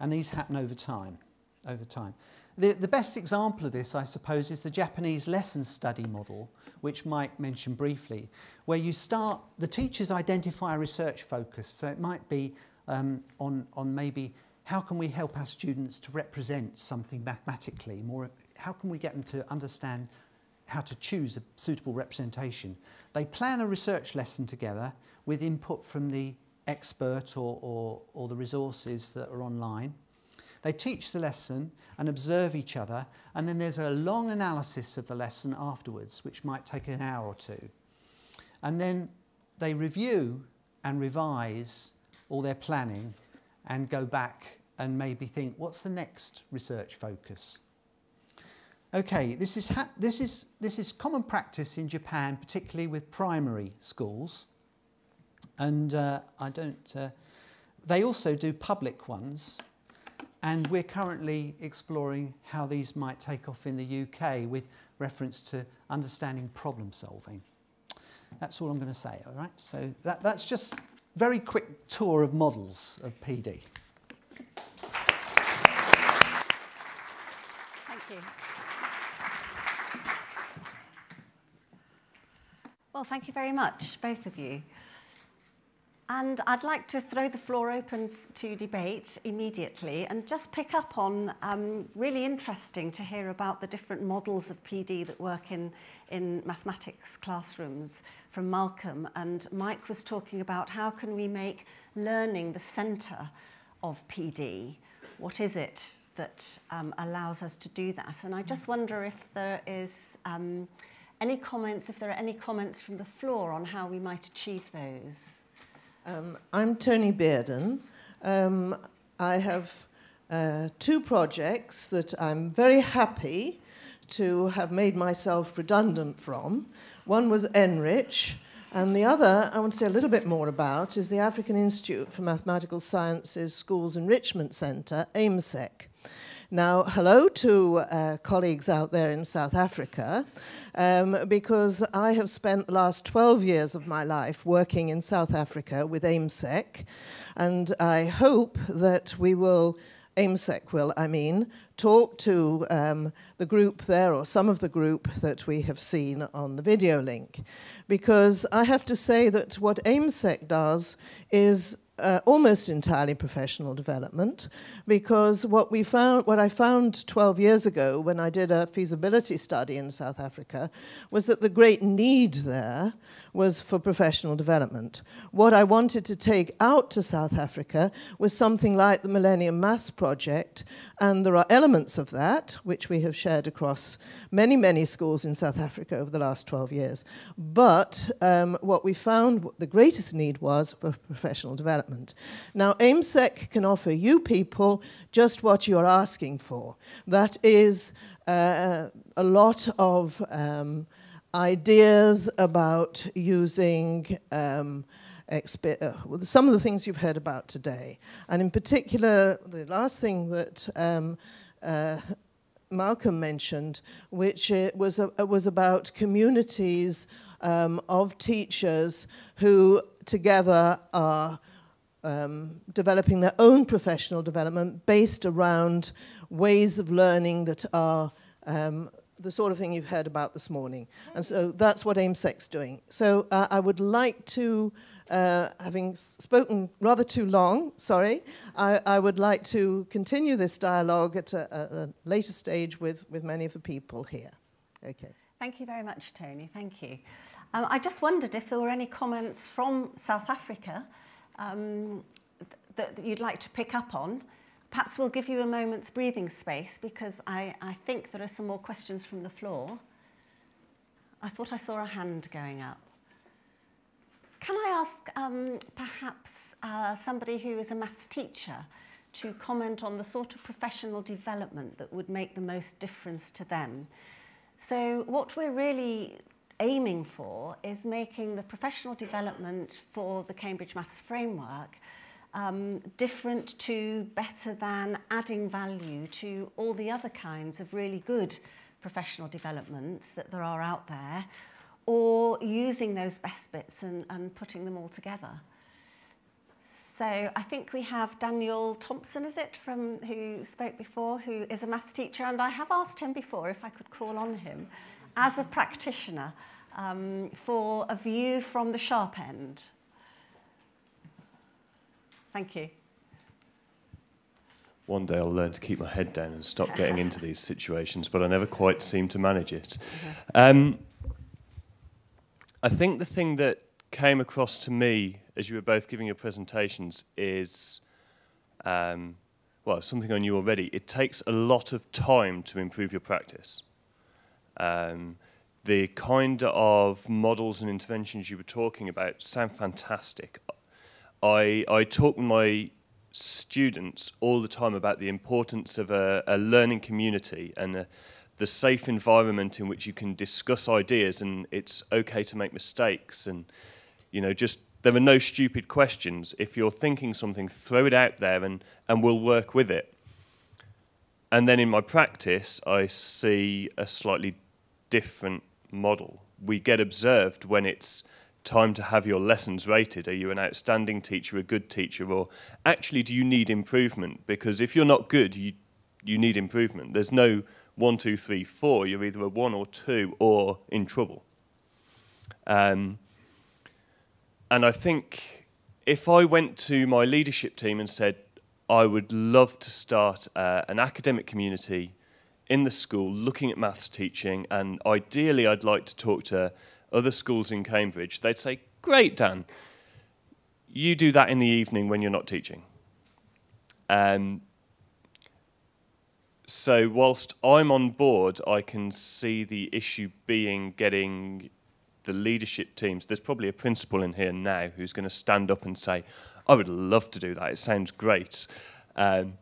And these happen over time, over time. The, the best example of this, I suppose, is the Japanese lesson study model, which Mike mentioned briefly, where you start, the teachers identify a research focus. So it might be um, on, on maybe how can we help our students to represent something mathematically, more, how can we get them to understand how to choose a suitable representation. They plan a research lesson together with input from the expert or, or, or the resources that are online. They teach the lesson and observe each other, and then there's a long analysis of the lesson afterwards, which might take an hour or two. And then they review and revise all their planning and go back and maybe think, what's the next research focus? Okay, this is, this, is, this is common practice in Japan, particularly with primary schools. And uh, I don't, uh, they also do public ones, and we're currently exploring how these might take off in the UK with reference to understanding problem solving. That's all I'm going to say, all right? So that, that's just very quick tour of models of PD. Thank you. Well, thank you very much, both of you. And I'd like to throw the floor open to debate immediately and just pick up on um, really interesting to hear about the different models of PD that work in, in mathematics classrooms from Malcolm. And Mike was talking about how can we make learning the centre of PD? What is it that um, allows us to do that? And I just wonder if there is um, any comments, if there are any comments from the floor on how we might achieve those. Um, I'm Toni Beardon. Um, I have uh, two projects that I'm very happy to have made myself redundant from. One was NRICH, and the other I want to say a little bit more about is the African Institute for Mathematical Sciences Schools Enrichment Centre, AIMSSEC. Now, hello to uh, colleagues out there in South Africa, um, because I have spent the last 12 years of my life working in South Africa with AIMSSEC, and I hope that we will AIMSSEC will, I mean, talk to um, the group there or some of the group that we have seen on the video link. Because I have to say that what AIMSSEC does is uh, almost entirely professional development because what we found what I found 12 years ago when I did a feasibility study in South Africa was that the great need there was for professional development. What I wanted to take out to South Africa was something like the Millennium Maths Project, and there are elements of that which we have shared across many, many schools in South Africa over the last 12 years. But um, what we found the greatest need was for professional development. Now, AIMSSEC can offer you people just what you're asking for. That is uh, a lot of um, ideas about using um, uh, some of the things you've heard about today. And in particular, the last thing that um, uh, Malcolm mentioned, which was, a, was about communities um, of teachers who together are um, developing their own professional development based around ways of learning that are um, the sort of thing you've heard about this morning. And so that's what AIMSSEC's doing. So uh, I would like to, uh, having spoken rather too long, sorry, I, I, would like to continue this dialogue at a, a, later stage with, with many of the people here. Okay. Thank you very much, Toni. Thank you. Um, I just wondered if there were any comments from South Africa um, that, that you'd like to pick up on. Perhaps we'll give you a moment's breathing space because I, I think there are some more questions from the floor. I thought I saw a hand going up. Can I ask um, perhaps uh, somebody who is a maths teacher to comment on the sort of professional development that would make the most difference to them? So what we're really aiming for is making the professional development for the Cambridge Maths Framework um, different to, better than, adding value to all the other kinds of really good professional developments that there are out there, or using those best bits and, and putting them all together. So I think we have Daniel Thompson, is it, from who spoke before, who is a maths teacher, and I have asked him before if I could call on him as a practitioner um, for a view from the sharp end Thank you. One day I'll learn to keep my head down and stop getting into these situations, but I never quite seem to manage it. Um, I think the thing that came across to me as you were both giving your presentations is, um, well, something I knew already. It takes a lot of time to improve your practice. Um, the kind of models and interventions you were talking about sound fantastic. I, I talk with my students all the time about the importance of a, a learning community and a, the safe environment in which you can discuss ideas and it's okay to make mistakes and you know just there are no stupid questions. If you're thinking something throw it out there and and we'll work with it. And then in my practice I see a slightly different model. We get observed when it's time to have your lessons rated? Are you an outstanding teacher, a good teacher, or actually do you need improvement? Because if you're not good, you, you need improvement. There's no one, two, three, four. You're either a one or two or in trouble. Um, and I think if I went to my leadership team and said, I would love to start uh, an academic community in the school looking at maths teaching, and ideally I'd like to talk to other schools in Cambridge, they'd say, Great, Dan, you do that in the evening when you're not teaching. Um, so whilst I'm on board, I can see the issue being getting the leadership teams. There's probably a principal in here now who's going to stand up and say, "I would love to do that. It sounds great," um,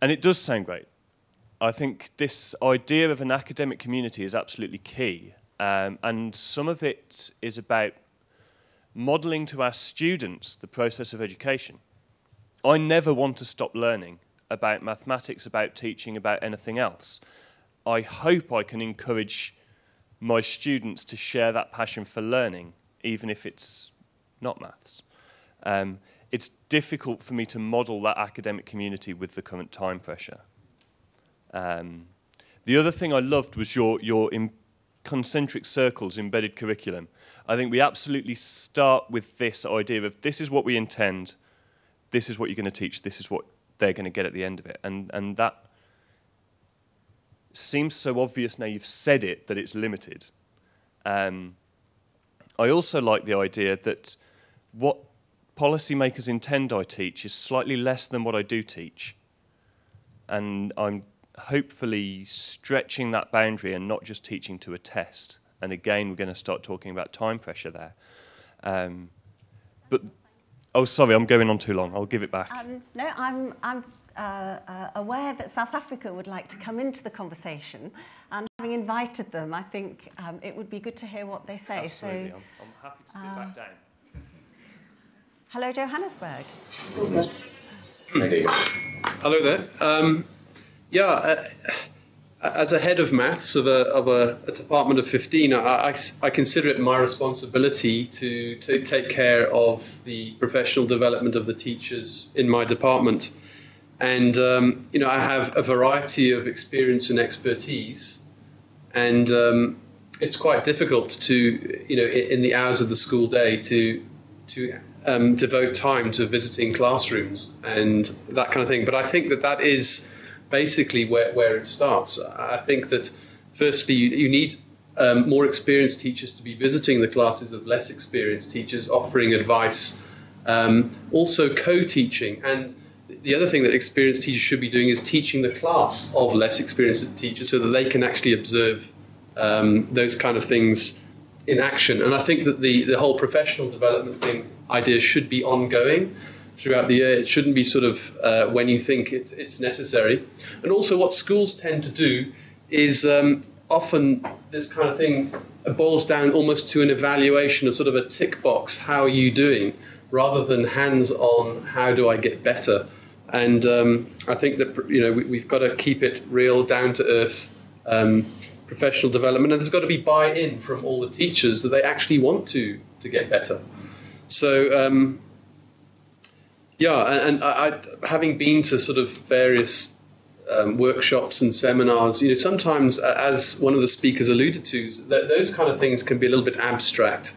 and it does sound great. I think this idea of an academic community is absolutely key, um, and some of it is about modelling to our students the process of education. I never want to stop learning about mathematics, about teaching, about anything else. I hope I can encourage my students to share that passion for learning, even if it's not maths. Um, it's difficult for me to model that academic community with the current time pressure. Um, the other thing I loved was your, your concentric circles embedded curriculum. I think we absolutely start with this idea of this is what we intend, this is what you're going to teach, this is what they're going to get at the end of it. And, and that seems so obvious now you've said it that it's limited. Um, I also like the idea that what policymakers intend I teach is slightly less than what I do teach. And I'm hopefully stretching that boundary and not just teaching to a test. And again, we're going to start talking about time pressure there. Um, but oh, sorry, I'm going on too long. I'll give it back. Um, no, I'm, I'm uh, uh, aware that South Africa would like to come into the conversation, and having invited them, I think um, it would be good to hear what they say. Absolutely, so, I'm, I'm happy to sit uh, back down. Hello, Johannesburg. Hello there. Yeah, uh, as a head of maths of a, of a, a department of 15, I, I, I, consider it my responsibility to, to take care of the professional development of the teachers in my department. And, um, you know, I have a variety of experience and expertise. And um, it's quite difficult to, you know, in the hours of the school day to, to um, devote time to visiting classrooms and that kind of thing. But I think that that is basically where, where it starts. I think that firstly, you, you need um, more experienced teachers to be visiting the classes of less experienced teachers, offering advice, um, also co teaching. And the other thing that experienced teachers should be doing is teaching the class of less experienced teachers so that they can actually observe um, those kind of things in action. And I think that the, the whole professional development thing idea should be ongoing throughout the year. It shouldn't be sort of uh, when you think it, it's necessary. And also, what schools tend to do is um, often this kind of thing boils down almost to an evaluation, a sort of a tick box, how are you doing, rather than hands on, how do I get better? And um, I think that you know we, have got to keep it real, down to earth, um, professional development, and there's got to be buy-in from all the teachers that they actually want to to get better. So um, yeah, and I, I, having been to sort of various um, workshops and seminars, you know, sometimes, uh, as one of the speakers alluded to, th- those kind of things can be a little bit abstract.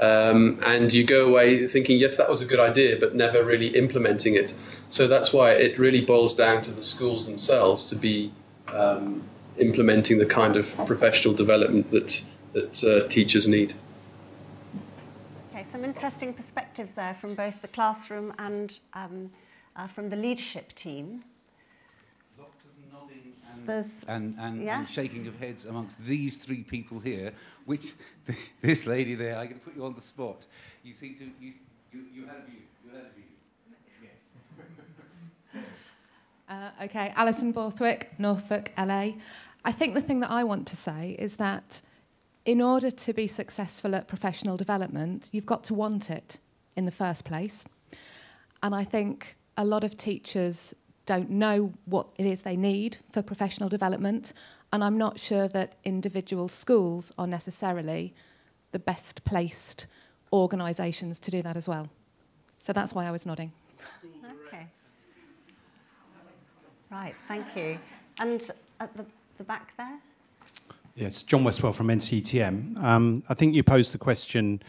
Um, and you go away thinking, yes, that was a good idea, but never really implementing it. So that's why it really boils down to the schools themselves to be um, implementing the kind of professional development that that uh, teachers need some interesting perspectives there from both the classroom and um, uh, from the leadership team. Lots of nodding and, and, and, yes. and, shaking of heads amongst these three people here, which this lady there, I'm going to put you on the spot. You seem to, you, you, you had a view, you had a view. Uh, okay, Alison Borthwick, Norfolk, LA. I think the thing that I want to say is that in order to be successful at professional development, you've got to want it in the first place. And I think a lot of teachers don't know what it is they need for professional development. And I'm not sure that individual schools are necessarily the best placed organisations to do that as well. So that's why I was nodding. Okay. Right, thank you. And at the, the back there? It's John Westwell from NCETM. Um, I think you posed the question,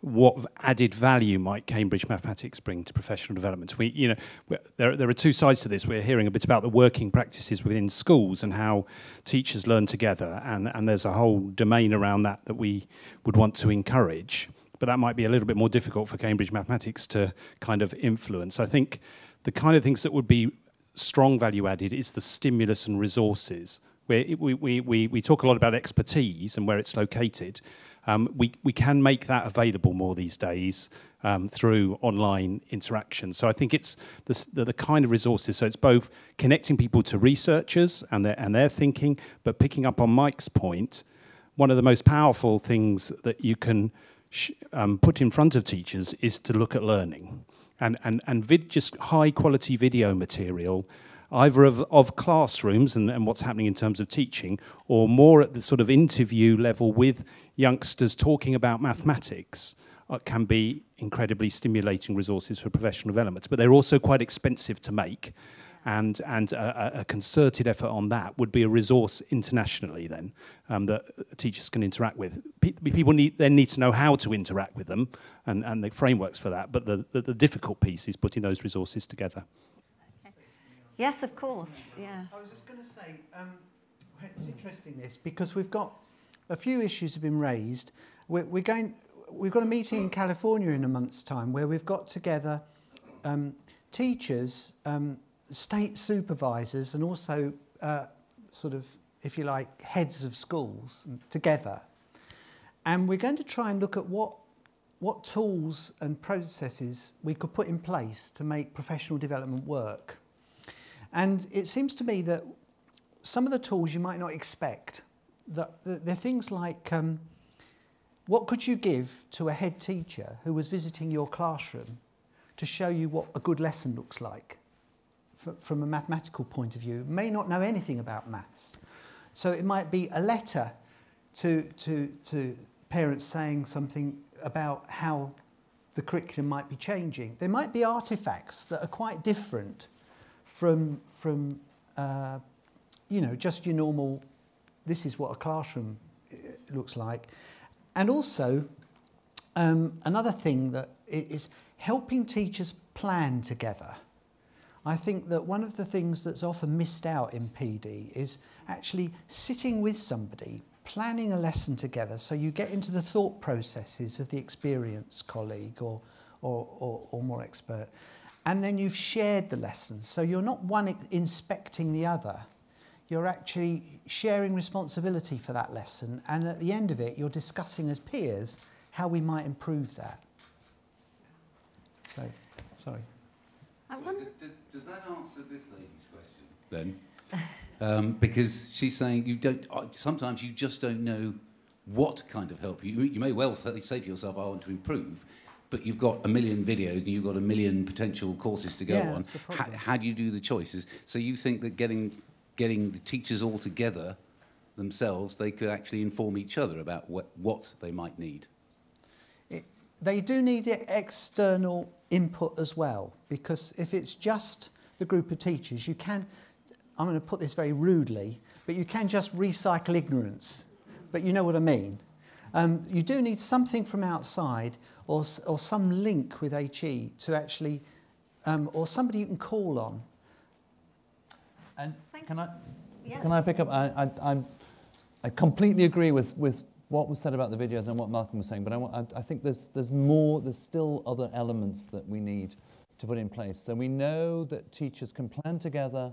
what added value might Cambridge Mathematics bring to professional development? We, you know, there, there are two sides to this. We're hearing a bit about the working practices within schools and how teachers learn together, and, and there's a whole domain around that that we would want to encourage. But that might be a little bit more difficult for Cambridge Mathematics to kind of influence. I think the kind of things that would be strong value added is the stimulus and resources. We, we, we, we talk a lot about expertise and where it's located. Um, we, we can make that available more these days um, through online interaction. So I think it's the, the, kind of resources. So it's both connecting people to researchers and their, and their thinking, but picking up on Mike's point, one of the most powerful things that you can um, put in front of teachers is to look at learning and, and, and just high quality video material either of, of classrooms and, and what's happening in terms of teaching, or more at the sort of interview level with youngsters talking about mathematics, uh, can be incredibly stimulating resources for professional development. But they're also quite expensive to make. And, and a, a concerted effort on that would be a resource internationally then um, that teachers can interact with. Pe people need, then need to know how to interact with them and, and the frameworks for that. But the, the, the difficult piece is putting those resources together. Yes, of course. Yeah. I was just going to say, um, it's interesting this because we've got a few issues have been raised. We're, we're going. We've got a meeting in California in a month's time where we've got together um, teachers, um, state supervisors, and also uh, sort of, if you like, heads of schools together. And we're going to try and look at what what tools and processes we could put in place to make professional development work. And it seems to me that some of the tools you might not expect, that they're things like um, what could you give to a head teacher who was visiting your classroom to show you what a good lesson looks like from a mathematical point of view, may not know anything about maths. So it might be a letter to, to, to parents saying something about how the curriculum might be changing. There might be artifacts that are quite different from, from uh, you know, just your normal, this is what a classroom uh, looks like. And also, um, another thing that is helping teachers plan together. I think that one of the things that's often missed out in PD is actually sitting with somebody, planning a lesson together so you get into the thought processes of the experienced colleague or, or, or, or more expert and then you've shared the lessons. So you're not one inspecting the other. You're actually sharing responsibility for that lesson, and at the end of it, you're discussing as peers how we might improve that. So, sorry. Does, does that answer this lady's question then? Um, because she's saying you don't. Uh, sometimes you just don't know what kind of help you. You may well say to yourself, "I want to improve," but you've got a million videos and you've got a million potential courses to go yeah, on. How, how do you do the choices? So you think that getting getting the teachers all together themselves, they could actually inform each other about what, what they might need? It, they do need external input as well, because if it's just the group of teachers, you can, I'm going to put this very rudely, but you can just recycle ignorance. But you know what I mean. Um, you do need something from outside or, or some link with HE to actually, um, or somebody you can call on. And can I, yes. can I pick up? I, I, I completely agree with, with what was said about the videos and what Malcolm was saying, but I, I, I think there's, there's more, there's still other elements that we need to put in place. So we know that teachers can plan together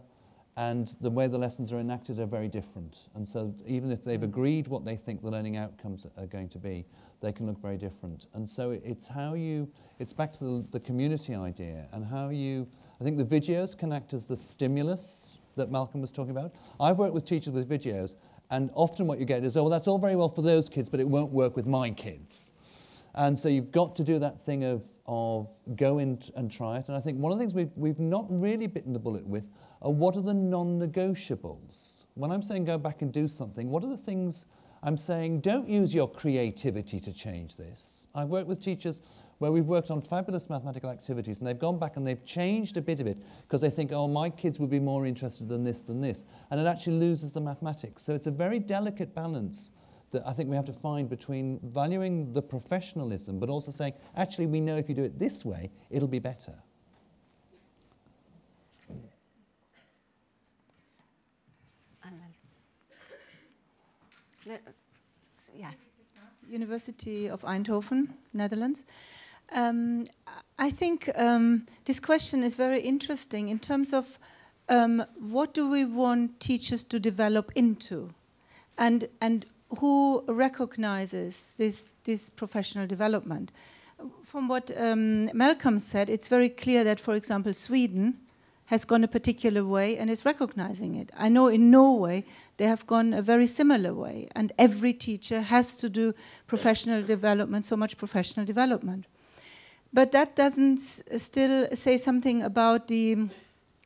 and the way the lessons are enacted are very different. And so even if they've agreed what they think the learning outcomes are going to be, they can look very different. And so it's how you, it's back to the, the community idea and how you, I think the videos can act as the stimulus that Malcolm was talking about. I've worked with teachers with videos and often what you get is, oh, well, that's all very well for those kids, but it won't work with my kids. And so you've got to do that thing of, of go in and try it. And I think one of the things we've, we've not really bitten the bullet with are what are the non-negotiables? When I'm saying go back and do something, what are the things I'm saying don't use your creativity to change this. I've worked with teachers where we've worked on fabulous mathematical activities and they've gone back and they've changed a bit of it because they think, oh, my kids would be more interested in this than this. And it actually loses the mathematics. So it's a very delicate balance that I think we have to find between valuing the professionalism but also saying, actually, we know if you do it this way, it'll be better. Yes. University of Eindhoven, Netherlands. Um, I think um, this question is very interesting in terms of um, what do we want teachers to develop into, and and who recognizes this this professional development. From what um, Malcolm said, it's very clear that, for example, Sweden has gone a particular way and is recognizing it. I know in Norway they have gone a very similar way, and every teacher has to do professional development, so much professional development. But that doesn't still say something about the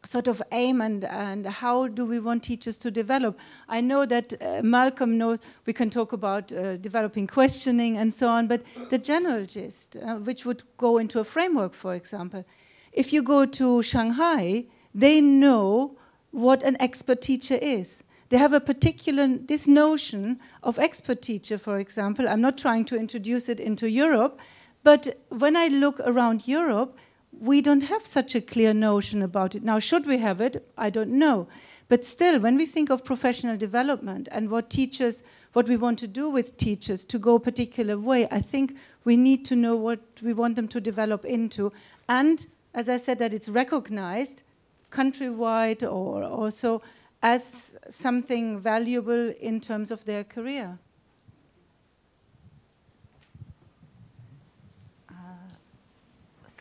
sort of aim and, and how do we want teachers to develop. I know that uh, Malcolm knows we can talk about uh, developing questioning and so on, but the general gist, uh, which would go into a framework, for example, if you go to Shanghai, they know what an expert teacher is. They have a particular, this notion of expert teacher, for example, I'm not trying to introduce it into Europe, but when I look around Europe, we don't have such a clear notion about it. Now, should we have it? I don't know. But still, when we think of professional development and what teachers, what we want to do with teachers to go a particular way, I think we need to know what we want them to develop into. And as I said, that it's recognized countrywide or also as something valuable in terms of their career.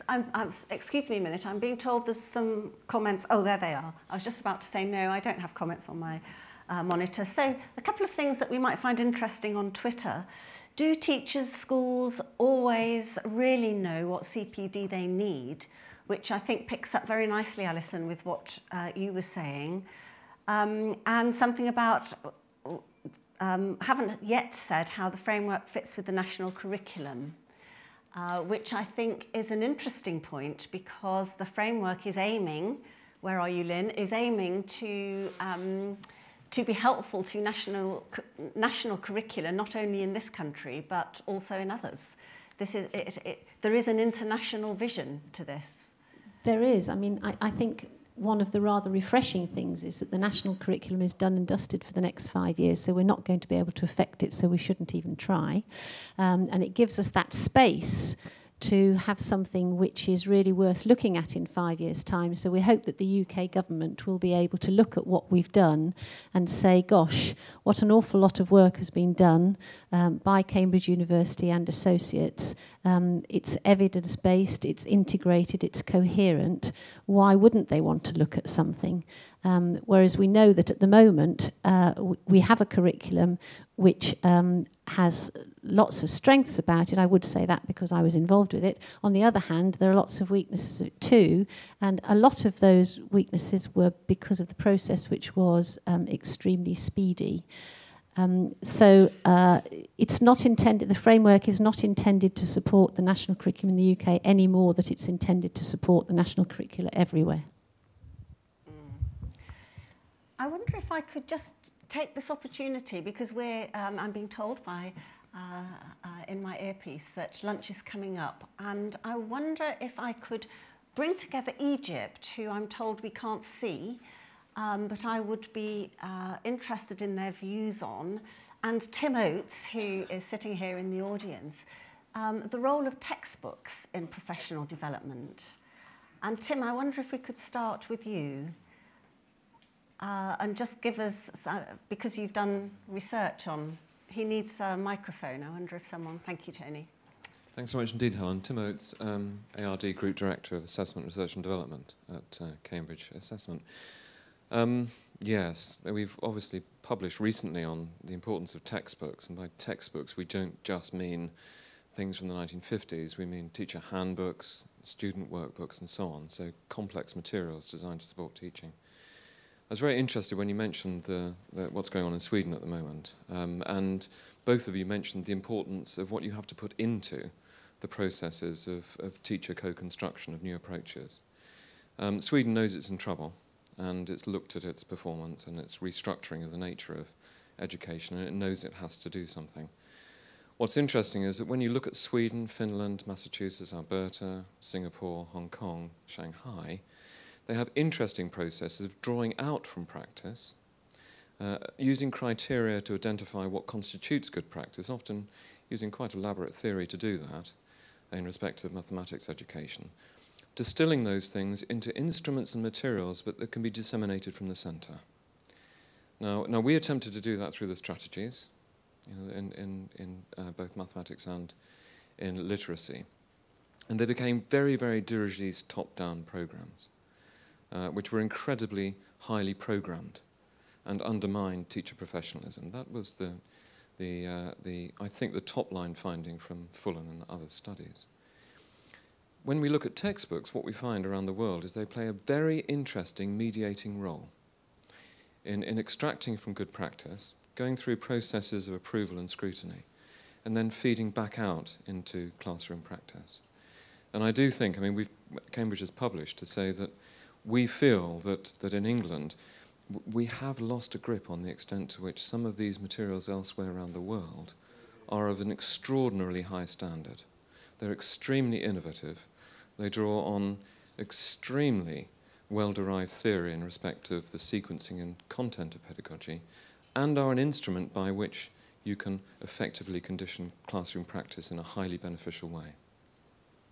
I'm, I'm, excuse me a minute, I'm being told there's some comments. Oh, there they are. I was just about to say no, I don't have comments on my uh, monitor. So a couple of things that we might find interesting on Twitter. Do teachers, schools always really know what CPD they need? Which I think picks up very nicely, Alison, with what uh, you were saying. Um, and something about um, haven't yet said how the framework fits with the national curriculum uh, which I think is an interesting point because the framework is aiming, where are you, Lynn, is aiming to, um, to be helpful to national, national curricula, not only in this country, but also in others. This is, it, it, there is an international vision to this. There is. I mean, I, I think one of the rather refreshing things is that the national curriculum is done and dusted for the next five years, so we're not going to be able to affect it, so we shouldn't even try. Um, and it gives us that space to have something which is really worth looking at in five years' time. So we hope that the UK government will be able to look at what we've done and say, gosh, what an awful lot of work has been done um, by Cambridge University and associates. Um, it's evidence based, it's integrated, it's coherent. Why wouldn't they want to look at something? Um, whereas we know that at the moment uh, we have a curriculum which um, has lots of strengths about it. I would say that because I was involved with it. On the other hand, there are lots of weaknesses too, and a lot of those weaknesses were because of the process, which was um, extremely speedy. Um, so uh, it's not intended. The framework is not intended to support the national curriculum in the UK any more than it's intended to support the national curricula everywhere. I wonder if I could just take this opportunity because we're, um, I'm being told by uh, uh, in my earpiece that lunch is coming up, and I wonder if I could bring together Egypt, who I'm told we can't see, um, but I would be uh, interested in their views on, and Tim Oates, who is sitting here in the audience, um, the role of textbooks in professional development. And Tim, I wonder if we could start with you uh, and just give us, uh, because you've done research on, he needs a microphone. I wonder if someone, thank you, Tony. Thanks so much indeed, Helen. Tim Oates, um, ARD Group Director of Assessment, Research and Development at uh, Cambridge Assessment. Um, yes, we've obviously published recently on the importance of textbooks, and by textbooks we don't just mean things from the 1950s, we mean teacher handbooks, student workbooks, and so on, so complex materials designed to support teaching. I was very interested when you mentioned the, the, what's going on in Sweden at the moment, um, and both of you mentioned the importance of what you have to put into the processes of, of teacher co-construction of new approaches. Um, Sweden knows it's in trouble, and it's looked at its performance and its restructuring of the nature of education, and it knows it has to do something. What's interesting is that when you look at Sweden, Finland, Massachusetts, Alberta, Singapore, Hong Kong, Shanghai, they have interesting processes of drawing out from practice, uh, using criteria to identify what constitutes good practice, often using quite elaborate theory to do that, in respect of mathematics education, distilling those things into instruments and materials but that can be disseminated from the centre. Now, now we attempted to do that through the strategies, you know, in, in, in uh, both mathematics and in literacy. And they became very, very dirigiste top-down programs, uh, which were incredibly highly programmed and undermined teacher professionalism. That was the, the, uh, the, I think, the top-line finding from Fullan and other studies. When we look at textbooks, what we find around the world is they play a very interesting mediating role in, in extracting from good practice, going through processes of approval and scrutiny, and then feeding back out into classroom practice. And I do think, I mean, we've, Cambridge has published to say that we feel that, that in England, we have lost a grip on the extent to which some of these materials elsewhere around the world are of an extraordinarily high standard. They're extremely innovative. They draw on extremely well-derived theory in respect of the sequencing and content of pedagogy, and are an instrument by which you can effectively condition classroom practice in a highly beneficial way.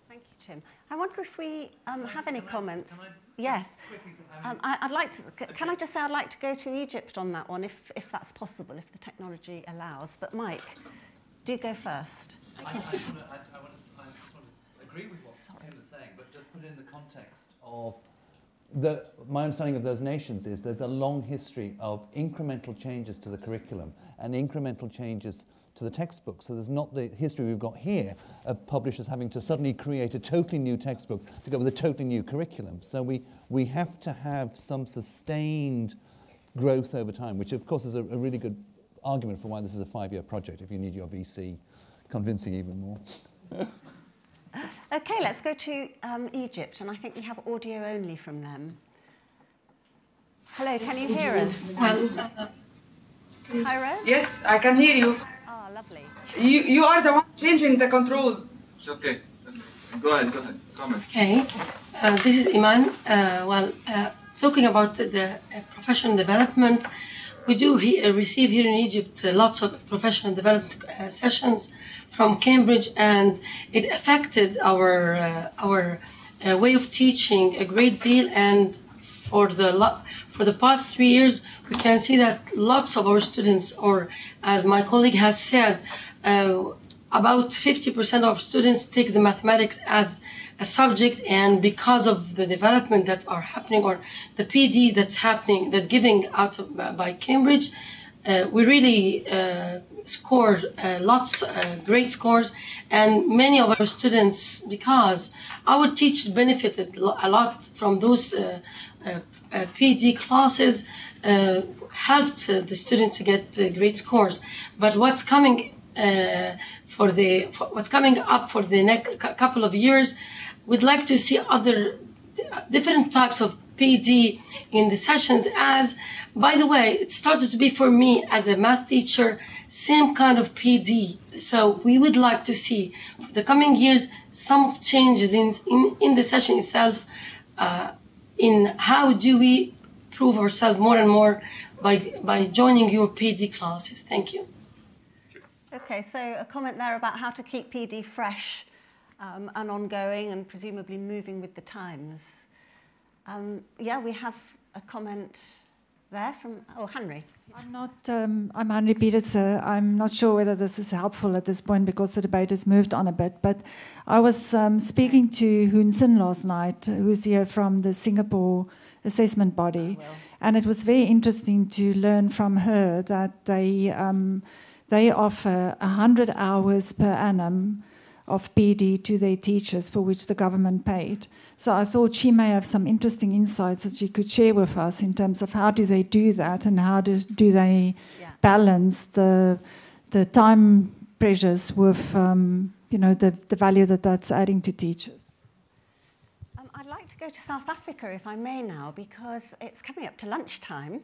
Thank you, Tim. I wonder if we um, have any comments. Yes. Um, I, would like to, can I just say I'd like to go to Egypt on that one, if, if that's possible, if the technology allows. But Mike, do go first. I, I, want to, I, I want to agree with what Sorry. Tim is saying, but just put it in the context of the, my understanding of those nations is there's a long history of incremental changes to the curriculum and incremental changes to the textbook. So there's not the history we've got here of publishers having to suddenly create a totally new textbook to go with a totally new curriculum. So we, we have to have some sustained growth over time, which of course is a, a really good argument for why this is a five-year project if you need your VC convincing even more. Okay, let's go to um, Egypt, and I think we have audio only from them. Hello, can you hear us? Well, uh, Cairo? Yes, I can hear you. Oh, lovely. You, you are the one changing the control. It's okay. Go ahead, go ahead. Comment. Okay. Uh, this is Iman. Uh, well, uh, talking about the, the uh, professional development, we do he, uh, receive here in Egypt lots of professional development sessions from Cambridge, and it affected our uh, our uh, way of teaching a great deal. And for the for the past three years, we can see that lots of our students, or as my colleague has said, uh, about 50% of students take the mathematics as a subject, and because of the development that are happening, or the PD that's happening, that giving out of, by Cambridge, uh, we really uh, scored uh, lots uh, great scores and many of our students because our teacher benefited a lot from those uh, Uh, uh, PD classes uh, helped the student to get the great scores but what's coming for the for what's coming up for the next couple of years we'd like to see other different types of PD in the sessions as by the way it started to be for me as a math teacher same kind of PD. So we would like to see for the coming years some changes in, in, in the session itself, uh, in how do we prove ourselves more and more by, by joining your PD classes. Thank you. Okay, so a comment there about how to keep PD fresh um, and ongoing and presumably moving with the times. Um, yeah, we have a comment there from, oh, Henry. I'm not, um, I'm Henry Petersen. I'm not sure whether this is helpful at this point because the debate has moved on a bit, but I was um, speaking to Hoon Sin last night, who's here from the Singapore assessment body, oh, well. and it was very interesting to learn from her that they, um, they offer 100 hours per annum of PD to their teachers for which the government paid. So I thought she may have some interesting insights that she could share with us in terms of how do they do that and how do, do they yeah. balance the the time pressures with um, you know the, the value that that's adding to teachers. Um, I'd like to go to South Africa if I may now because it's coming up to lunchtime.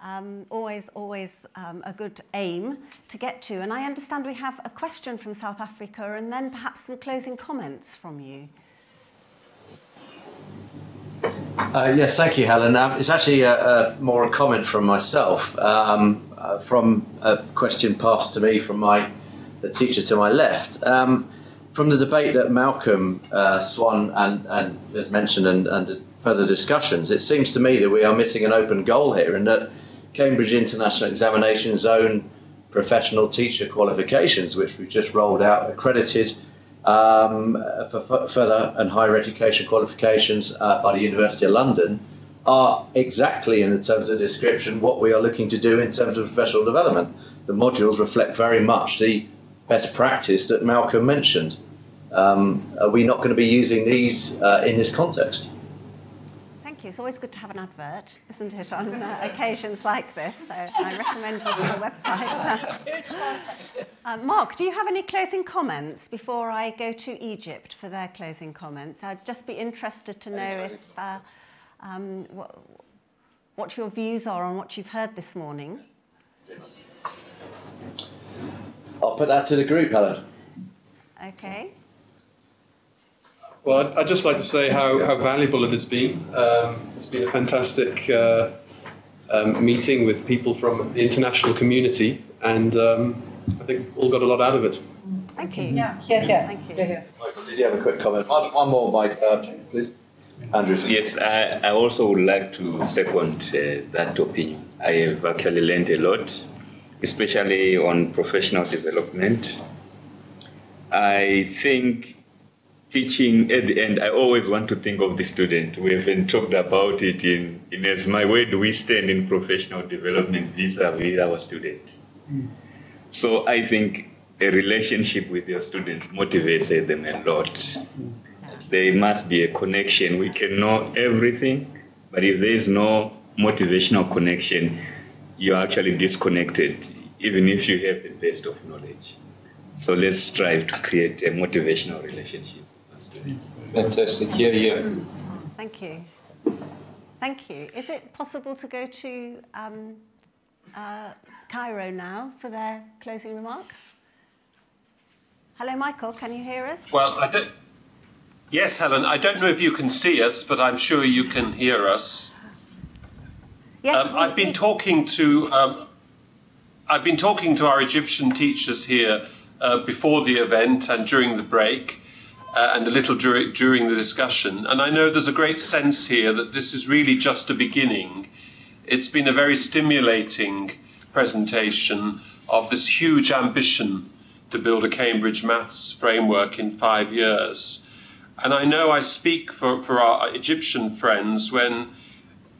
Um, always, always um, a good aim to get to. And I understand we have a question from South Africa and then perhaps some closing comments from you. Uh, yes, thank you, Helen. Um, it's actually a, a, more a comment from myself, um, uh, from a question passed to me from my the teacher to my left. Um, from the debate that Malcolm uh, Swan and, and has mentioned and, and further discussions, it seems to me that we are missing an open goal here, and that Cambridge International Examination's own professional teacher qualifications, which we've just rolled out, accredited um, for further and higher education qualifications uh, by the University of London, are exactly in terms of description what we are looking to do in terms of professional development. The modules reflect very much the best practice that Malcolm mentioned. Um, are we not going to be using these uh, in this context? Thank you. It's always good to have an advert, isn't it, on uh, occasions like this? So I recommend you to the website. uh, Mark, do you have any closing comments before I go to Egypt for their closing comments? I'd just be interested to know if uh, um, what, what your views are on what you've heard this morning. I'll put that to the group, Helen. Okay. Well, I'd, just like to say how, how valuable it has been. Um, it's been a fantastic uh, um, meeting with people from the international community, and um, I think we've all got a lot out of it. Thank you. Yeah, yeah, yeah. Thank you. Yeah, yeah. Michael, did you have a quick comment? One, one more, Mike, uh, please. Andrew. Yes, I, I also would like to second uh, that opinion. I have actually learned a lot especially on professional development. I think teaching at the end, I always want to think of the student. We haven't talked about it in, in as my where do we stand in professional development vis-a-vis our students. Mm. So I think a relationship with your students motivates them a lot. There must be a connection. We can know everything, but if there is no motivational connection, you're actually disconnected, even if you have the best of knowledge. So let's strive to create a motivational relationship. Fantastic. Yeah, yeah. Thank you. Thank you. Is it possible to go to um, uh, Cairo now for their closing remarks? Hello, Michael. Can you hear us? Well, I don't. Yes, Helen. I don't know if you can see us, but I'm sure you can hear us. Yes, um, I've been talking to um, I've been talking to our Egyptian teachers here uh, before the event and during the break, uh, and a little dur- during the discussion. And I know there's a great sense here that this is really just a beginning. It's been a very stimulating presentation of this huge ambition to build a Cambridge maths framework in five years. And I know I speak for, for our Egyptian friends when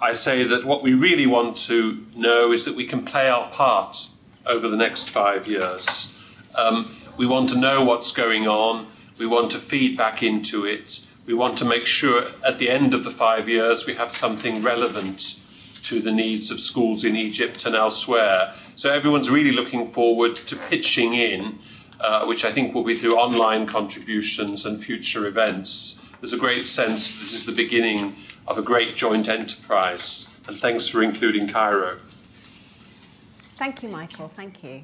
I say that what we really want to know is that we can play our part over the next five years. Um, we want to know what's going on. We want to feed back into it. We want to make sure at the end of the five years we have something relevant to the needs of schools in Egypt and elsewhere. So everyone's really looking forward to pitching in, uh, which I think will be through online contributions and future events. There's a great sense this is the beginning of a great joint enterprise. And thanks for including Cairo. Thank you, Michael. Thank you.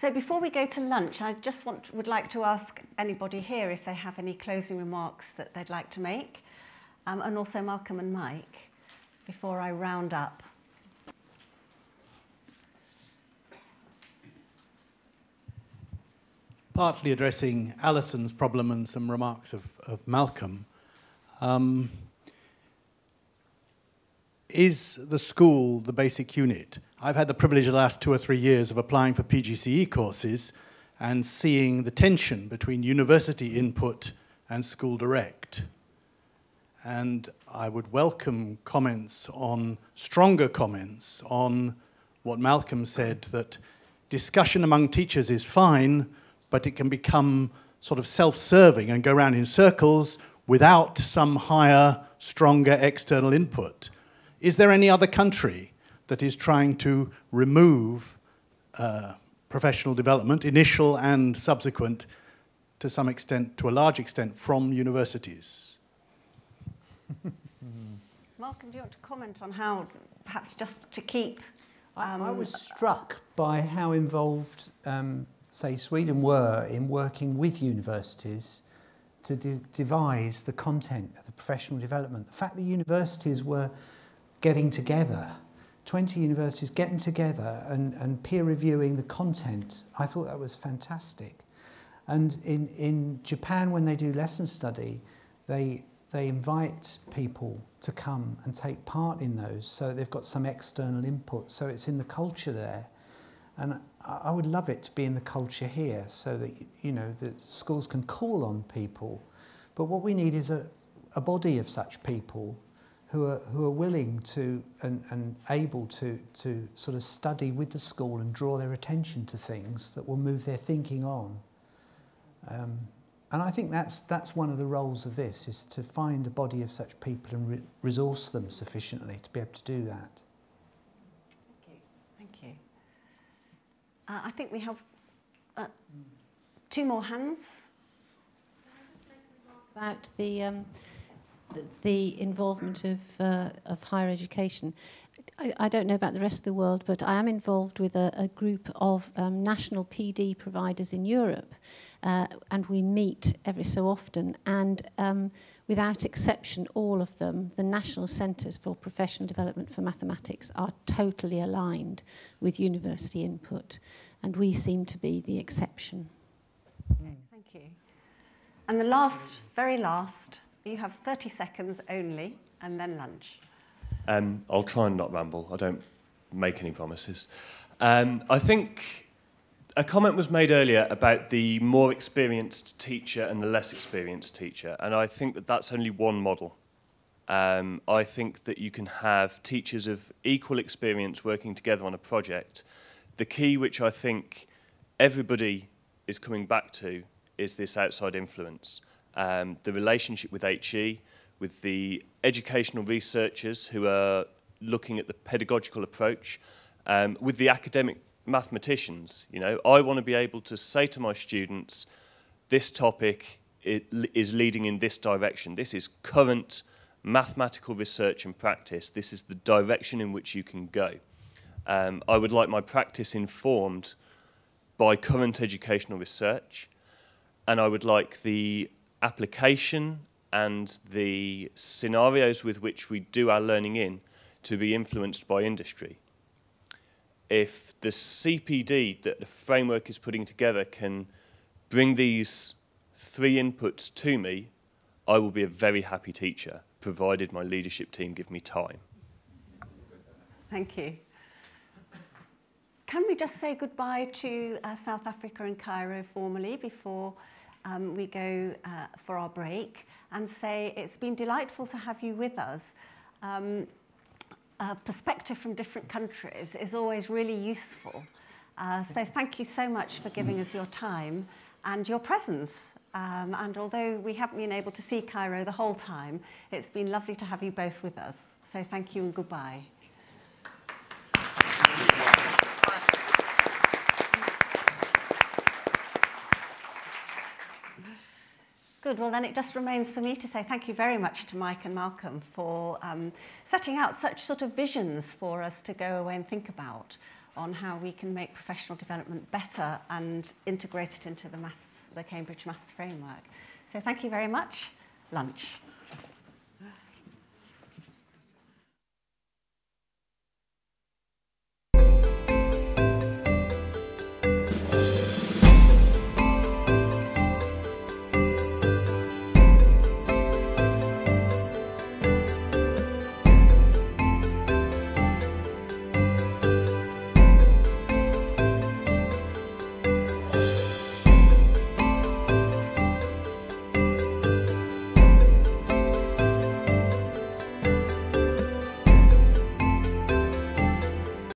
So before we go to lunch, I just want, would like to ask anybody here if they have any closing remarks that they'd like to make, um, and also Malcolm and Mike, before I round up. Partly addressing Alison's problem and some remarks of, of Malcolm. Um, is the school the basic unit? I've had the privilege the last two or three years of applying for PGCE courses and seeing the tension between university input and school direct. And I would welcome comments on, stronger comments on what Malcolm said that discussion among teachers is fine, but it can become sort of self serving and go around in circles without some higher, stronger external input. Is there any other country that is trying to remove uh, professional development, initial and subsequent, to some extent, to a large extent, from universities? Malcolm, do you want to comment on how, perhaps just to keep... Um, I, I, was struck by how involved, um, say, Sweden were in working with universities to de devise the content of the professional development. The fact that universities were getting together, 20 universities getting together and, and peer reviewing the content. I thought that was fantastic. And in, in Japan, when they do lesson study, they, they invite people to come and take part in those. So they've got some external input. So it's in the culture there. And I would love it to be in the culture here so that, you know, that schools can call on people. But what we need is a, a body of such people who are, who are willing to and, and able to, to sort of study with the school and draw their attention to things that will move their thinking on. Um, and I think that's, that's one of the roles of this, is to find a body of such people and re resource them sufficiently to be able to do that. Thank you. Thank you. Uh, I think we have uh, two more hands. About the... Um, the involvement of, uh, of higher education. I, don't know about the rest of the world, but I am involved with a, a group of um, national PD providers in Europe, uh, and we meet every so often. And um, without exception, all of them, the national centres for professional development for mathematics, are totally aligned with university input, and we seem to be the exception. Thank you. And the last, very last, you have 30 seconds only, and then lunch. Um, I'll try and not ramble. I don't make any promises. Um, I think a comment was made earlier about the more experienced teacher and the less experienced teacher, and I think that that's only one model. Um, I think that you can have teachers of equal experience working together on a project. The key, which I think everybody is coming back to, is this outside influence um, the relationship with HE, with the educational researchers who are looking at the pedagogical approach, um, with the academic mathematicians. You know, I want to be able to say to my students, this topic is leading in this direction. This is current mathematical research and practice. This is the direction in which you can go. Um, I would like my practice informed by current educational research, and I would like the application and the scenarios with which we do our learning in to be influenced by industry. If the CPD that the framework is putting together can bring these three inputs to me, I will be a very happy teacher, provided my leadership team give me time. Thank you. Can we just say goodbye to uh, South Africa and Cairo formally before um, we go uh, for our break and say it's been delightful to have you with us. Um, a perspective from different countries is always really useful. Uh, so thank you so much for giving us your time and your presence. Um, and although we haven't been able to see Cairo the whole time, it's been lovely to have you both with us. So thank you and goodbye. Good. Well, then it just remains for me to say thank you very much to Mike and Malcolm for um, setting out such sort of visions for us to go away and think about on how we can make professional development better and integrate it into the maths, the Cambridge Maths framework. So thank you very much. Lunch.